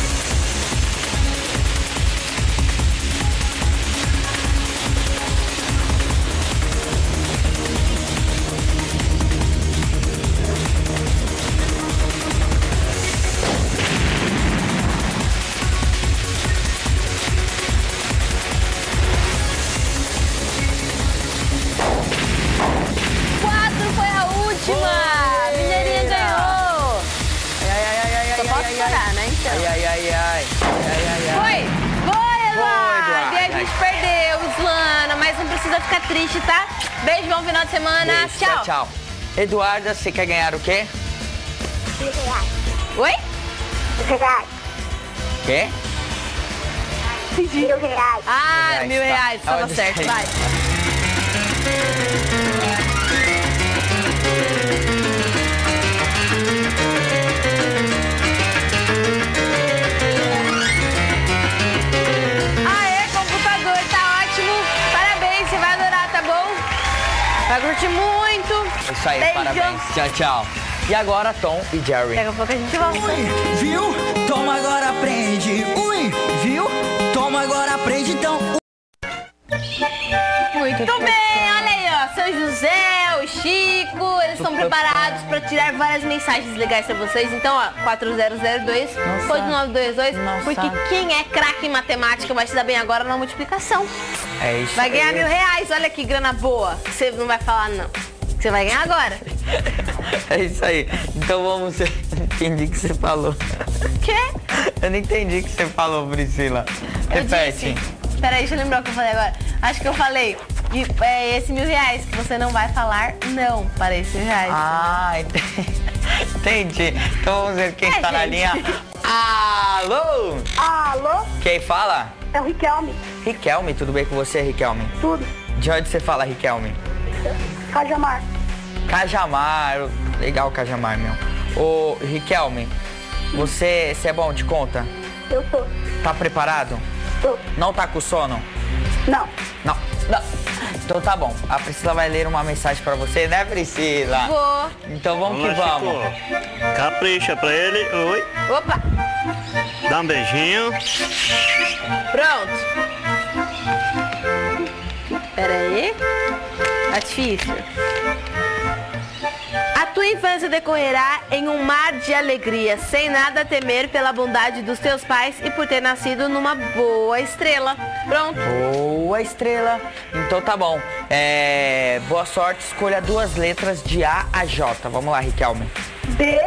Tchau. Eduarda, você quer ganhar o quê? Mil reais. Oi? Mil reais. Quê? Mil reais. Ah, mil tá. reais, tava Onde certo, vai. Aê, computador, tá ótimo. Parabéns, você vai adorar, tá bom? Vai curtir muito. Isso aí, Beijo. parabéns. Tchau, tchau. E agora, Tom e Jerry. Daqui a pouco a gente volta. Viu? Toma agora, aprende. Ui, viu? Toma agora, aprende então. Muito bem, olha aí, ó. São José, o Chico, eles estão preparados para tirar várias mensagens legais para vocês. Então, ó, 4002, Nossa. 8922, Nossa. porque quem é craque em matemática vai se dar bem agora na multiplicação. É isso Vai ganhar aí. mil reais, olha que grana boa. Você não vai falar não. Que Você vai ganhar agora. É isso aí. Então vamos. Não entendi o que você falou. Quê? Eu não entendi o que você falou, Priscila. Eu Repete. disse. Peraí, deixa eu lembrar o que eu falei agora. Acho que eu falei. de, é, esse mil reais que você não vai falar não para esse mil reais. Ah, ente- entendi. Então vamos ver quem É, está na gente. linha. Alô? Alô, Quem fala? é o Riquelme. Riquelme, tudo bem com você, Riquelme? Tudo. De onde você fala, Riquelme? Cajamar. Cajamar. Legal, Cajamar, meu. Ô, Riquelme, você, você é bom de conta? Eu sou. Tá preparado? Tô. Não tá com sono? Não. Não. Não. Então tá bom. A Priscila vai ler uma mensagem pra você, né, Priscila? Vou. Então vamos, Vamos que lá, vamos. Chico. Capricha pra ele. Oi. Opa, Dá um beijinho. pronto. Pera aí. Tá difícil. tua infância decorrerá em um mar de alegria, sem nada temer pela bondade dos teus pais e por ter nascido numa boa estrela. Pronto. Boa estrela. Então tá bom. É, boa sorte, escolha duas letras de A a J. Vamos lá, Riquelme. B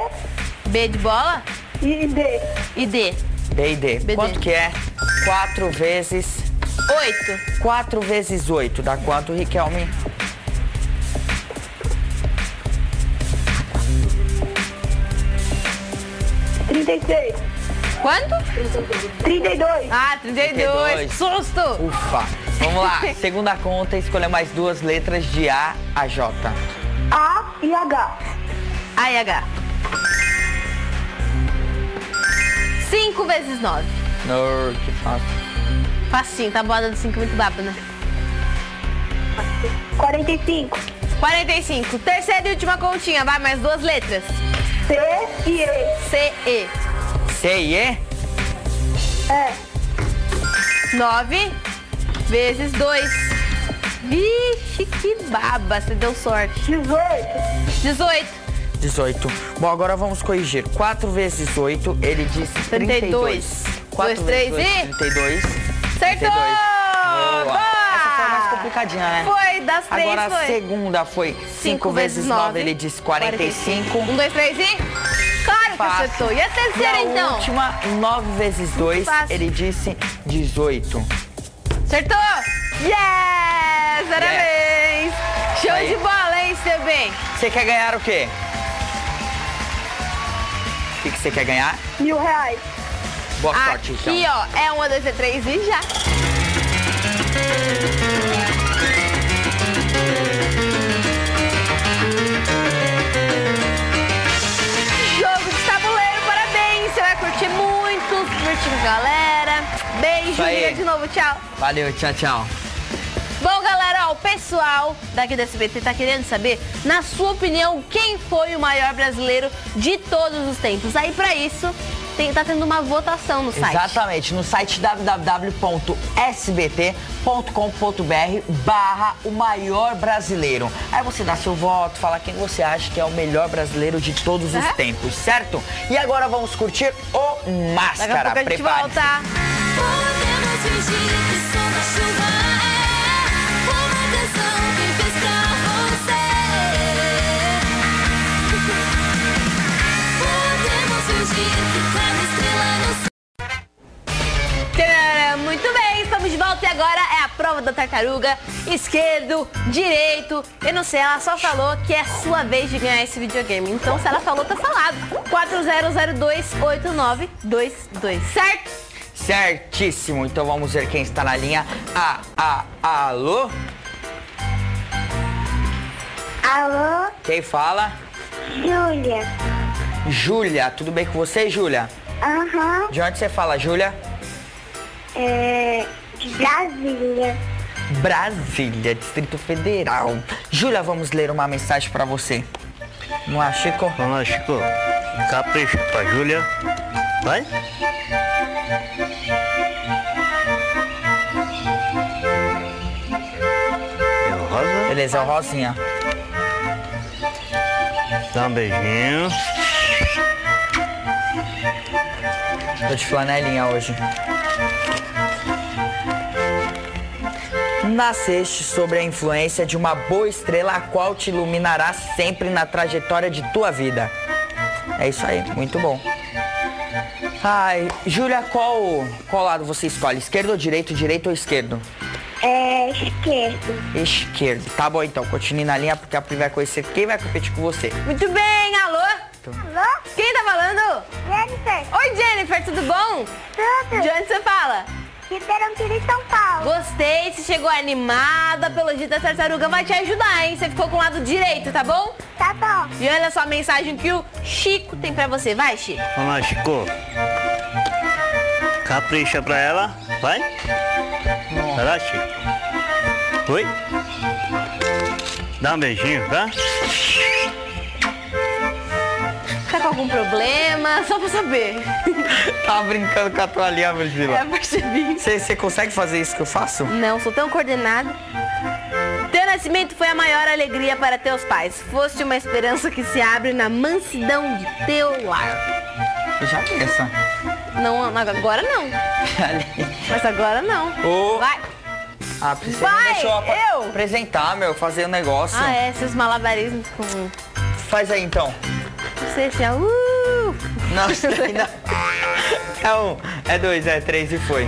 B de bola e D. e D. B e D. BD. Quanto que é? 4 vezes... Oito. 4 vezes 8. Dá quanto, Riquelme? Trinta e seis. Quanto? Trinta e dois. Ah, 32. 32. Susto. Ufa. Vamos lá. Segunda conta, escolha mais duas letras de A a J. A e H. A e H. 5 vezes 9. No, que fácil. Facinho, tá boada do 5 muito rápido, né? Quarenta e cinco. 45. Terceira e última continha, vai, mais duas letras. C e E. C, E. C e E? É. 9 vezes 2. Vixe, que baba, você deu sorte. Dezoito. 18. 18. Bom, agora vamos corrigir. 4 vezes 8, ele disse 32. 32. 4 Dois, vezes três 8, e- 32. Acertou! 32. Boa. Complicadinha, né? Foi, das três Agora a foi. segunda foi 5 vezes 9, ele disse 45. 1, 2, 3 e... Claro que Fácil. acertou. E a E terceira, a então? última, 9 vezes 2, Fácil. ele disse 18. Acertou! Yes! Parabéns! Show Aí. de bola, hein, seu bem? Você quer ganhar o quê? O que que você quer ganhar? Mil reais. Boa sorte, Aqui, então. ó, é 1, 2, 3 e já. Galera. Beijo, liga de novo, tchau. Valeu, tchau, tchau. Bom, galera, ó, o pessoal daqui do SBT tá querendo saber, na sua opinião, quem foi o maior brasileiro de todos os tempos. Aí, pra isso, tem, tá tendo uma votação no site. Exatamente, no site www.sbt.com.br barra o maior brasileiro. Aí você dá seu voto, fala quem você acha que é o melhor brasileiro de todos os Aham. tempos, certo? E agora vamos curtir o Daqui a Máscara. pouco a gente volta. Podemos fingir que estamos de volta e agora é a prova da tartaruga. Esquerdo, direito. Eu não sei, ela só falou que é sua vez de ganhar esse videogame. Então, se ela falou, tá falado. 40028922, certo? Certíssimo, então vamos ver quem está na linha. A, a, alô? Alô, Quem fala? Júlia. Júlia, tudo bem com você, Júlia? Aham, De onde você fala, Júlia? é. De Brasília. Brasília, Distrito Federal. Júlia, vamos ler uma mensagem pra você. Não é, Chico? Vamos lá, Chico. Capricha pra Júlia. Vai. É o rosa. Beleza, é o Rosinha. Dá um beijinho. Tô de flanelinha hoje. Nasceste sobre a influência de uma boa estrela a qual te iluminará sempre na trajetória de tua vida. É isso aí, muito bom. Ai, Júlia, qual, qual lado você escolhe? Esquerdo ou direito? Direito ou esquerdo? É esquerdo. Esquerdo. Tá bom então, continue na linha porque a Pri vai conhecer quem vai competir com você. Muito bem, alô? Alô? Quem tá falando? Jennifer, Oi, Jennifer, tudo bom? tudo? De onde você fala? Ribeirão Pires, São Paulo. Gostei, você chegou animada, pelo jeito a tartaruga vai te ajudar, hein? Você ficou com o lado direito, tá bom? Tá bom. E olha só a mensagem que o Chico tem pra você. Vai, Chico. Vamos lá, Chico. Capricha pra ela. Vai. Vai lá, Chico. Oi. Dá um beijinho, tá? Tá algum problema? Só pra saber. Tava brincando com a toalhinha, Priscila. É, percebi. Você consegue fazer isso que eu faço? Não, sou tão coordenada. Tendo nascimento foi a maior alegria para teus pais. Foste uma esperança que se abre na mansidão de teu lar. Eu já vi essa. Não, agora não. Mas agora não. Ô. Vai. Ah, Priscila Vai, deixou eu. apresentar, meu, fazer o negócio. Ah, é, esses malabarismos com... Faz aí então. Se é... Uh! Daí não. É um, é dois, é três e foi.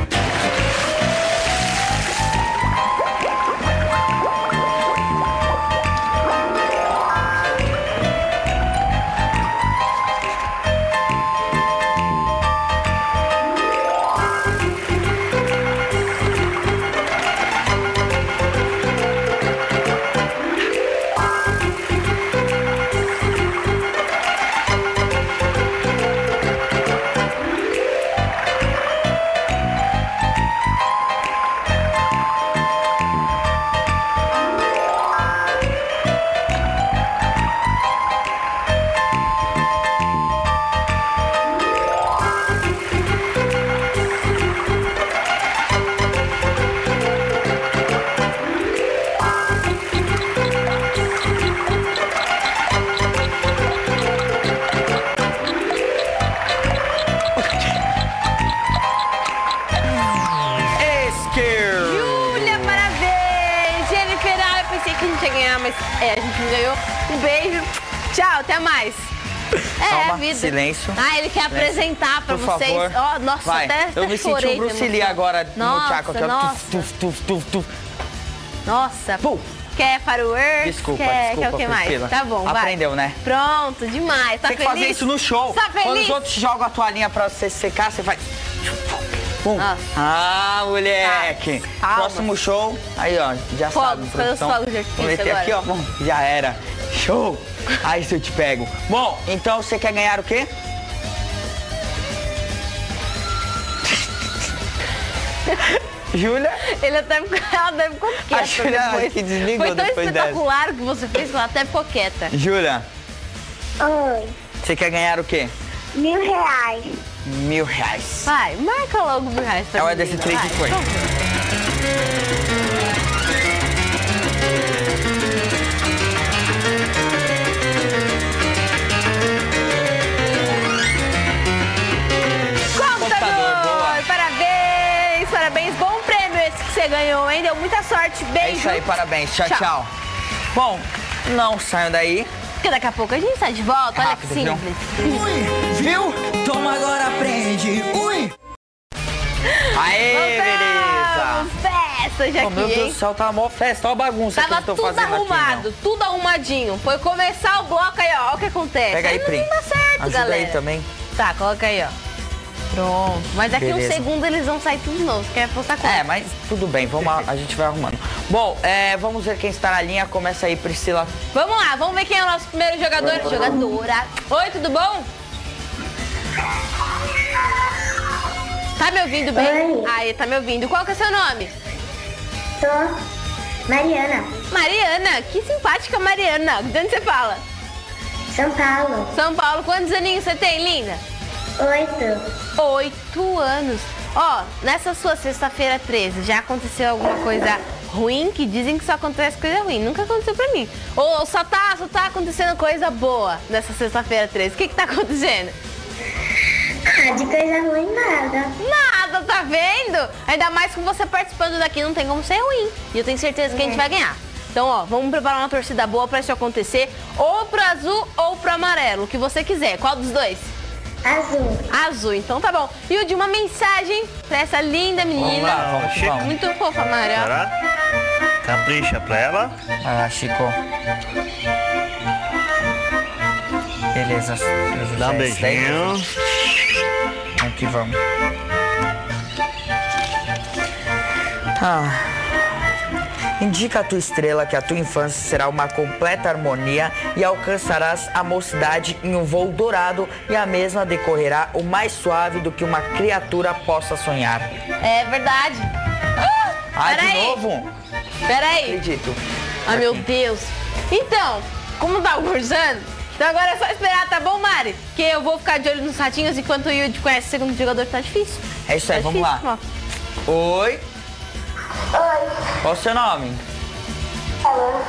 Até mais. É, Calma, vida. silêncio. Ah, ele quer apresentar pra Por vocês. favor. Ó, nossa, Vai. até, Eu me senti um de Bruce Lee agora nossa, no Chaco aqui. Nossa, Tuf, tuf, tuf, tuf, nossa. Pum. Quer fireworks? Desculpa, quer, desculpa, Quer o que mais? Priscila. Tá bom, vai. Aprendeu, né? Pronto, demais. Tá Tem que feliz? fazer isso no show. Tá Quando feliz? os outros jogam a toalhinha pra você secar, você faz. Pum. Nossa. Ah, moleque. Calma. Próximo show. Aí, ó, já Fogos, sabe. cadê os produção. fogos de artifício meter aqui, ó. agora? Bom, já era. Show. Aí se eu te pego. Bom, então você quer ganhar o quê? Júlia? Ele até ficou, ela até ficou quieta A Júlia que desligou Foi tão espetacular o que você fez que ela até ficou quieta. Júlia, Oi. você quer ganhar o quê? Mil reais. Mil reais. Vai, marca logo mil reais pra É hora desse três vai. e ganhou, hein? Deu muita sorte. Beijo. É isso aí, parabéns. Tchau, Tchau. tchau. Bom, não saiam daí. Porque daqui a pouco a gente sai de volta. Olha Rápido, que viu? simples. Ui, viu? Toma agora, aprende. Ui. Aê, beleza. Festa já Oh, meu Deus hein? do céu, tá uma festa. Olha a bagunça que Tava eles estão tudo fazendo arrumado, aqui, tudo arrumadinho. Foi começar o bloco aí, ó. Olha o que acontece. Pega aí, não Pri. dá certo, Ajuda galera. aí também. Tá, coloca aí, ó. Pronto. Mas daqui um Beleza. segundo eles vão sair tudo novo. Você quer postar como? É, mas tudo bem, vamos, a, a gente vai arrumando. Bom, é, vamos ver quem está na linha. Começa aí, Priscila. Vamos lá, vamos ver quem é o nosso primeiro jogador. Jogadora. Oi, tudo bom? Tá me ouvindo bem? Oi. Aí, tá me ouvindo. Qual que é seu nome? Sou Mariana, Mariana. Que simpática Mariana. De onde você fala? São Paulo. São Paulo. Quantos aninhos você tem, linda? Oito. Oito anos. Ó, nessa sua sexta-feira 13, já aconteceu alguma coisa ruim? Que dizem que só acontece coisa ruim. Nunca aconteceu pra mim. Ou só tá, só tá acontecendo coisa boa nessa sexta-feira 13. O que que tá acontecendo? Ah, de coisa ruim nada. Nada, tá vendo? Ainda mais com você participando daqui, não tem como ser ruim. E eu tenho certeza que a gente vai ganhar. Então, ó, vamos preparar uma torcida boa pra isso acontecer. Ou pro azul ou pro amarelo, o que você quiser. Qual dos dois? Azul. Azul, então tá bom. E o de uma mensagem pra essa linda menina. Vamos lá, vamos que vamos. Muito fofa, Maria. Será? Capricha pra ela. Ah, Chico. Beleza. Dá um aí. beijinho. Vamos que vamos. Ah. Indica a tua estrela que a tua infância será uma completa harmonia e alcançarás a mocidade em um voo dourado e a mesma decorrerá o mais suave do que uma criatura possa sonhar. É verdade. Ah, de Peraí. novo? Peraí. Acredito. Ai, meu Deus. Então, como tá cursando, então agora é só esperar, tá bom, Mari? Que eu vou ficar de olho nos ratinhos enquanto o Yudi conhece o segundo jogador, tá difícil. É isso aí, Tá vamos lá. difícil, ó. Oi, Oi. qual o seu nome? Ela.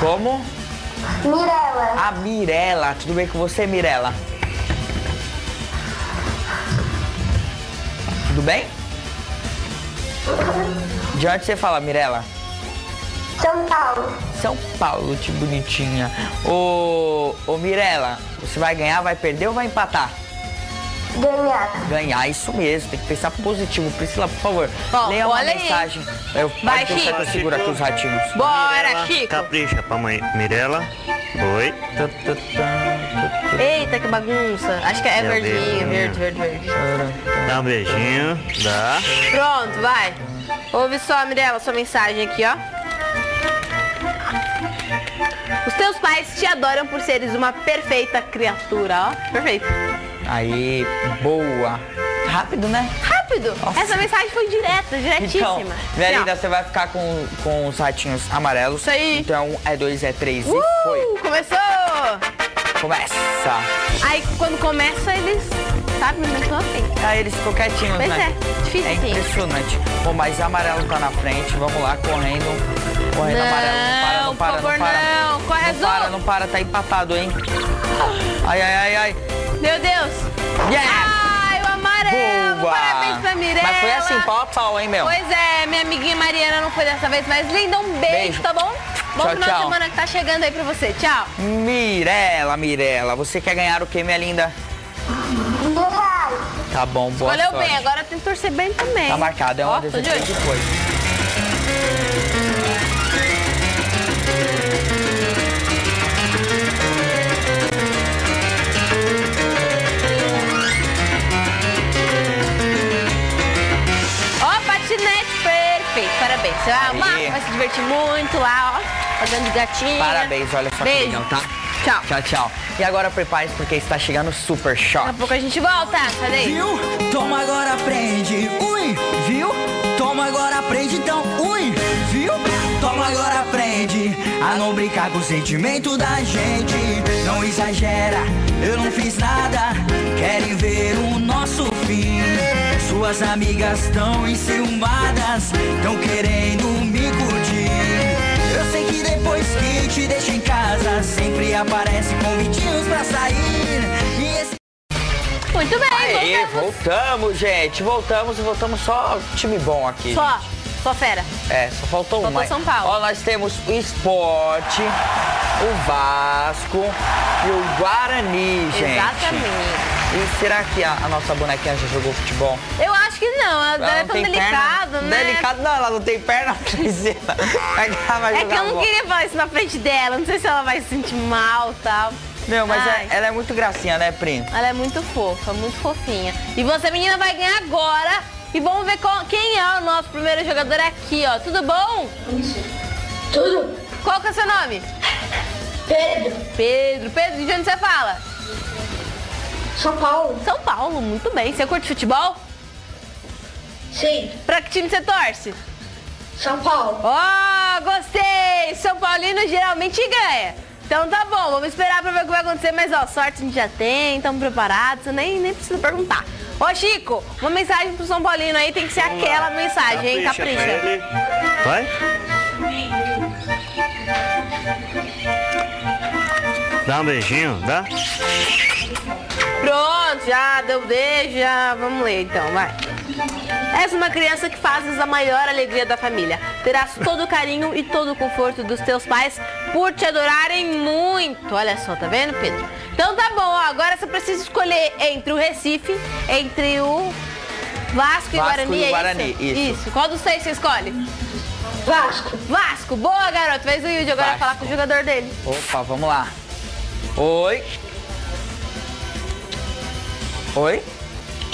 Como? Mirella. A Mirella. Tudo bem com você, Mirella? Tudo bem? De onde você fala, Mirella? São Paulo. São Paulo, que bonitinha. Ô, ô Mirella, você vai ganhar, vai perder ou vai empatar? Ganhar. Ganhar, isso mesmo, tem que pensar positivo. Priscila, por favor, Ó, leia uma aí. mensagem. Eu, Vai, que Chico. seguro aqui os ratinhos. Bora, Mirela, Chico. Capricha pra mãe. Mirela. Oi. Eita, que bagunça. Acho que é Meu verdinho, verde, verde, verde. Dá um beijinho. Dá. Pronto, vai. Ouve só, Mirella, sua mensagem aqui, ó. Os teus pais te adoram por seres uma perfeita criatura, ó. Perfeito. Aí, boa. Rápido, né? Rápido. Nossa. Essa mensagem foi direta, diretíssima. Então, minha ó. linda, você vai ficar com, com os ratinhos amarelos. Isso aí. Então, é dois, é três e Uh, foi. começou! Começa. Aí quando começa eles, sabe, não estão assim. Aí eles ficam quietinhos, Pois né? é, difícil É sim. impressionante. Bom, mas amarelo tá na frente. Vamos lá, correndo. Correndo amarelo. Não para, não Não, para, por não para. favor, não. Corre, não azul. para, não para. Tá empatado, hein? Ai, ai, ai, ai. Meu Deus! Yes! Ai, o amarelo! Boa! Parabéns pra Mirella! Mas foi assim, pau a pau, hein, meu? Pois é, minha amiguinha Mariana não foi dessa vez, mas linda, um beijo, Beijo. tá bom? Bom Tchau, final de tchau. semana que tá chegando aí pra você. Tchau! Mirela, Mirela, você quer ganhar o quê, minha linda? Tá bom, boa Escolheu sorte. bem, agora tem que torcer bem também. Tá marcado, é uma tô de decisão parabéns. Você vai amar, Aí. vai se divertir muito lá, ó. Fazendo de gatinha. Parabéns, olha só que Beijo. legal, tá? Tchau. Tchau, tchau. E agora prepare-se porque está chegando o Super Daqui Choque. a pouco a gente volta. Daí. Viu? Toma agora, aprende. Ui, viu? Toma agora, aprende então. Ui, viu? Toma agora, aprende a não brincar com o sentimento da gente. Não exagera, eu não fiz nada. Querem ver o nosso. Suas amigas tão enciumadas, tão querendo me curtir. Eu sei que depois que te deixo em casa, sempre aparece convitinhos pra sair. E esse Muito bem, Aê, voltamos. voltamos, gente. Voltamos e voltamos só time bom aqui. Só, só fera. É, só faltou Faltou uma. São Paulo. Ó, nós temos o Esporte, o Vasco e o Guarani, gente. Exatamente. E será que a, a nossa bonequinha já jogou futebol? Eu acho que não, ela Ela é não tão tem delicado, perna. né? Delicado não, ela não tem perna, Priscila. Vai que ela vai É que eu não queria falar isso na frente dela. Não sei se ela vai se sentir mal e tal. Meu, mas é- ela é muito gracinha, né, Pri? Ela é muito fofa, muito fofinha. E você, menina, vai ganhar agora. E vamos ver qual- quem é o nosso primeiro jogador aqui, ó. Tudo bom? Tudo. Qual que é o seu nome? Pedro. Pedro. Pedro, de onde você fala? São Paulo. São Paulo, muito bem. Você curte futebol? Sim. Pra que time você torce? São Paulo. Ó, gostei! São Paulino geralmente ganha. Então tá bom, vamos esperar pra ver o que vai acontecer, mas ó, sorte a gente já tem, estamos preparados, nem, nem precisa perguntar. Ô Chico, uma mensagem pro São Paulino aí tem que ser aquela mensagem, hein? Capricha Capricha. Vai. Dá um beijinho, dá? Pronto, já deu beijo, já vamos ler então, vai. És uma criança que fazes a maior alegria da família. Terás todo o carinho e todo o conforto dos teus pais por te adorarem muito. Olha só, tá vendo, Pedro? Então tá bom, ó, agora você precisa escolher entre o Recife, entre o Vasco e o Vasco Guarani, e é Guarani, isso? isso. Qual dos seis você escolhe? Vasco. Vasco, boa garoto. Fez o Yudi agora Vasco. falar com o jogador dele. Opa, vamos lá. Oi. Oi?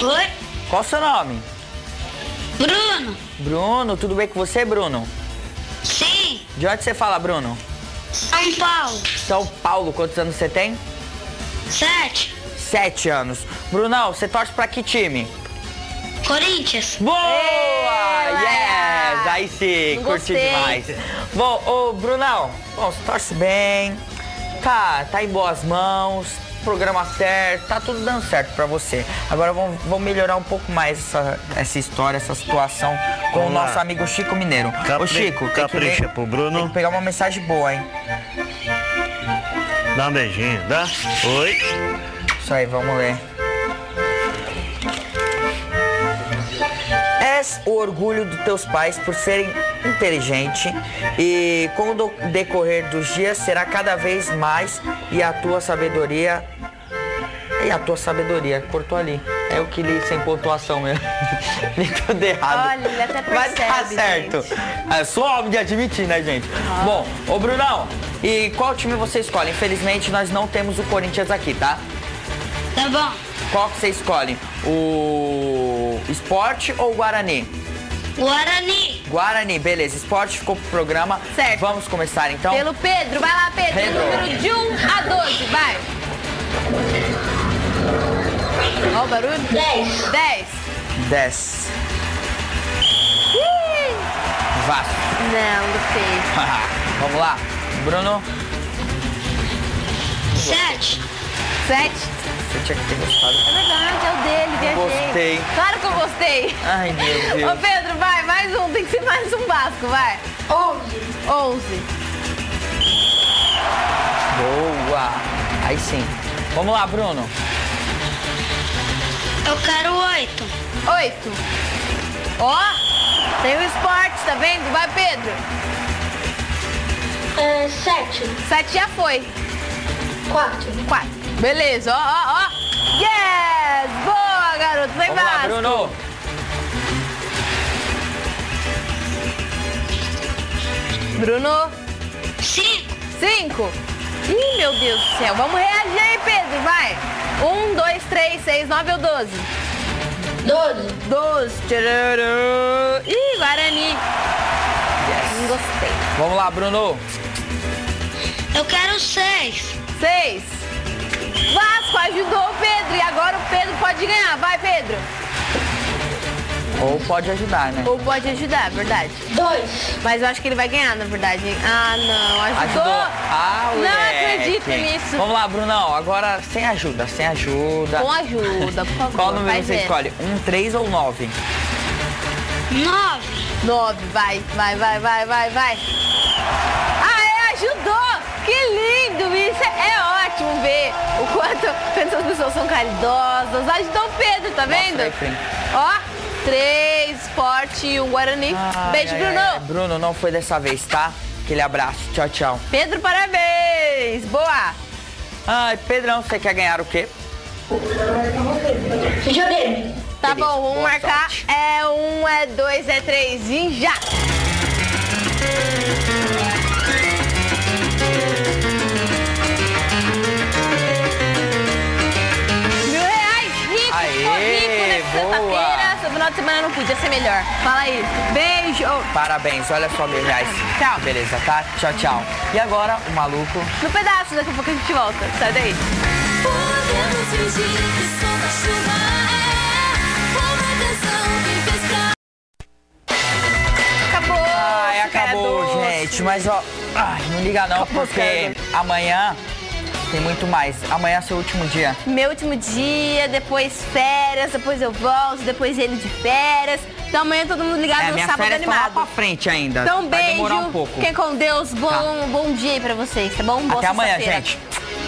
Oi. Qual o seu nome? Bruno. Bruno, tudo bem com você, Bruno? Sim. De onde você fala, Bruno? São Paulo. São Paulo, quantos anos você tem? Sete. Sete anos. Brunão, você torce pra que time? Corinthians. Boa! Yes! Aí sim, Não curti gostei. demais. Bom, ô Brunão, bom, você torce bem, tá, tá em boas mãos, programa certo, tá tudo dando certo pra você. Agora vamos, vamos melhorar um pouco mais essa, essa história, essa situação com Vamos o lá. nosso amigo Chico Mineiro. Ô Capri- Chico, tem que, capricha ler- pro Bruno. tem que pegar uma mensagem boa, hein? Dá um beijinho, dá? Oi. Isso aí, vamos ler. És o orgulho dos teus pais por serem inteligente e com o decorrer dos dias será cada vez mais e a tua sabedoria e a tua sabedoria cortou ali. É o que li sem pontuação mesmo. li tudo errado. Olha, ele até Mas tá percebe, certo. É só homem de admitir, né, gente? Bom, ô Brunão, e qual time você escolhe? Infelizmente nós não temos o Corinthians aqui, tá? Tá bom. Qual que você escolhe? O Esporte ou Guarani? Guarani. Guarani, beleza. Esporte ficou pro programa. Certo. Vamos começar então? Pelo Pedro, vai lá, Pedro. Pedro. Número de 1 a 12, vai. Olha o barulho. 10. 10. 10. Ih, Vasco. Não, gostei. Vamos lá. Bruno, 7. 7. Você tinha que ter gostado. É verdade, é o dele, viajei. Gostei. Claro que eu gostei. Ai, meu Ô Deus. Pedro, vai, mais um, tem que ser mais um Vasco, vai. 11. 11. Boa. Aí sim. Vamos lá, Bruno. Eu quero 8. 8. Ó, tem o esporte, tá vendo? Vai, Pedro. 7. 7 já foi. 4. 4. Beleza, ó, ó, ó. Yes! Boa, garoto. Vai Vamos lá, Vasco. Bruno. Bruno. 5. 5. Ih, meu Deus do céu. Vamos reagir aí, Pedro. Vai. 1, 2, 3, 6, 9 ou 12? 12. 12. Tcharam. Ih, Guarani. Não gostei. Vamos lá, Bruno. Eu quero 6. 6. Vasco ajudou o Pedro. E agora o Pedro pode ganhar. Vai, Pedro. Ou pode ajudar, né? Ou pode ajudar, verdade. 2. Mas eu acho que ele vai ganhar, na verdade. Ah, não. Ajudou. Ajudou. Ah, Não acredito nisso. Vamos lá, Brunão. Agora sem ajuda, sem ajuda. Com ajuda, por favor. Qual número vai você ver. escolhe? Um, três ou nove? 9. 9, vai, vai, vai, vai, vai, vai. Ah, é, ajudou! Que lindo! Isso é, é ótimo ver o quanto, quanto as pessoas são caridosas. Ajudou o Pedro, tá vendo? aí, Frim. Ó, três, forte e um Guarani. Ai, Beijo, ai, Bruno. ai, Bruno, não foi dessa vez, tá? Aquele abraço. Tchau, tchau. Pedro, parabéns! Boa! Ai, Pedrão, você quer ganhar o quê? Videogame. Tá bom, vamos boa marcar. sorte. É um, é dois, é três e já! Sexta-feira. Seu final de semana não podia ser melhor. Fala aí. Beijo! Parabéns, olha só mil reais. Tchau. Beleza, tá? Tchau, tchau. E agora, o maluco. No pedaço, daqui a pouco a gente volta. Sai daí. Podemos fingir que som da chuva é uma canção que fez pra Acabou! Doce. gente. Mas ó, ai, não liga não, porque amanhã tem muito mais. Amanhã é seu último dia. Meu último dia, depois férias, depois eu volto, depois ele de férias. Então amanhã todo mundo ligado É, no minha sábado férias estão lá animado. pra frente ainda. Então, Vai beijo. demorar um pouco. Fiquem com Deus. Bom, bom dia aí pra vocês, tá bom? Boa Até amanhã, gente.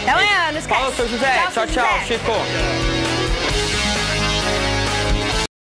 Até amanhã, não esquece. Falou, seu José. Tchau, tchau, José. Chico.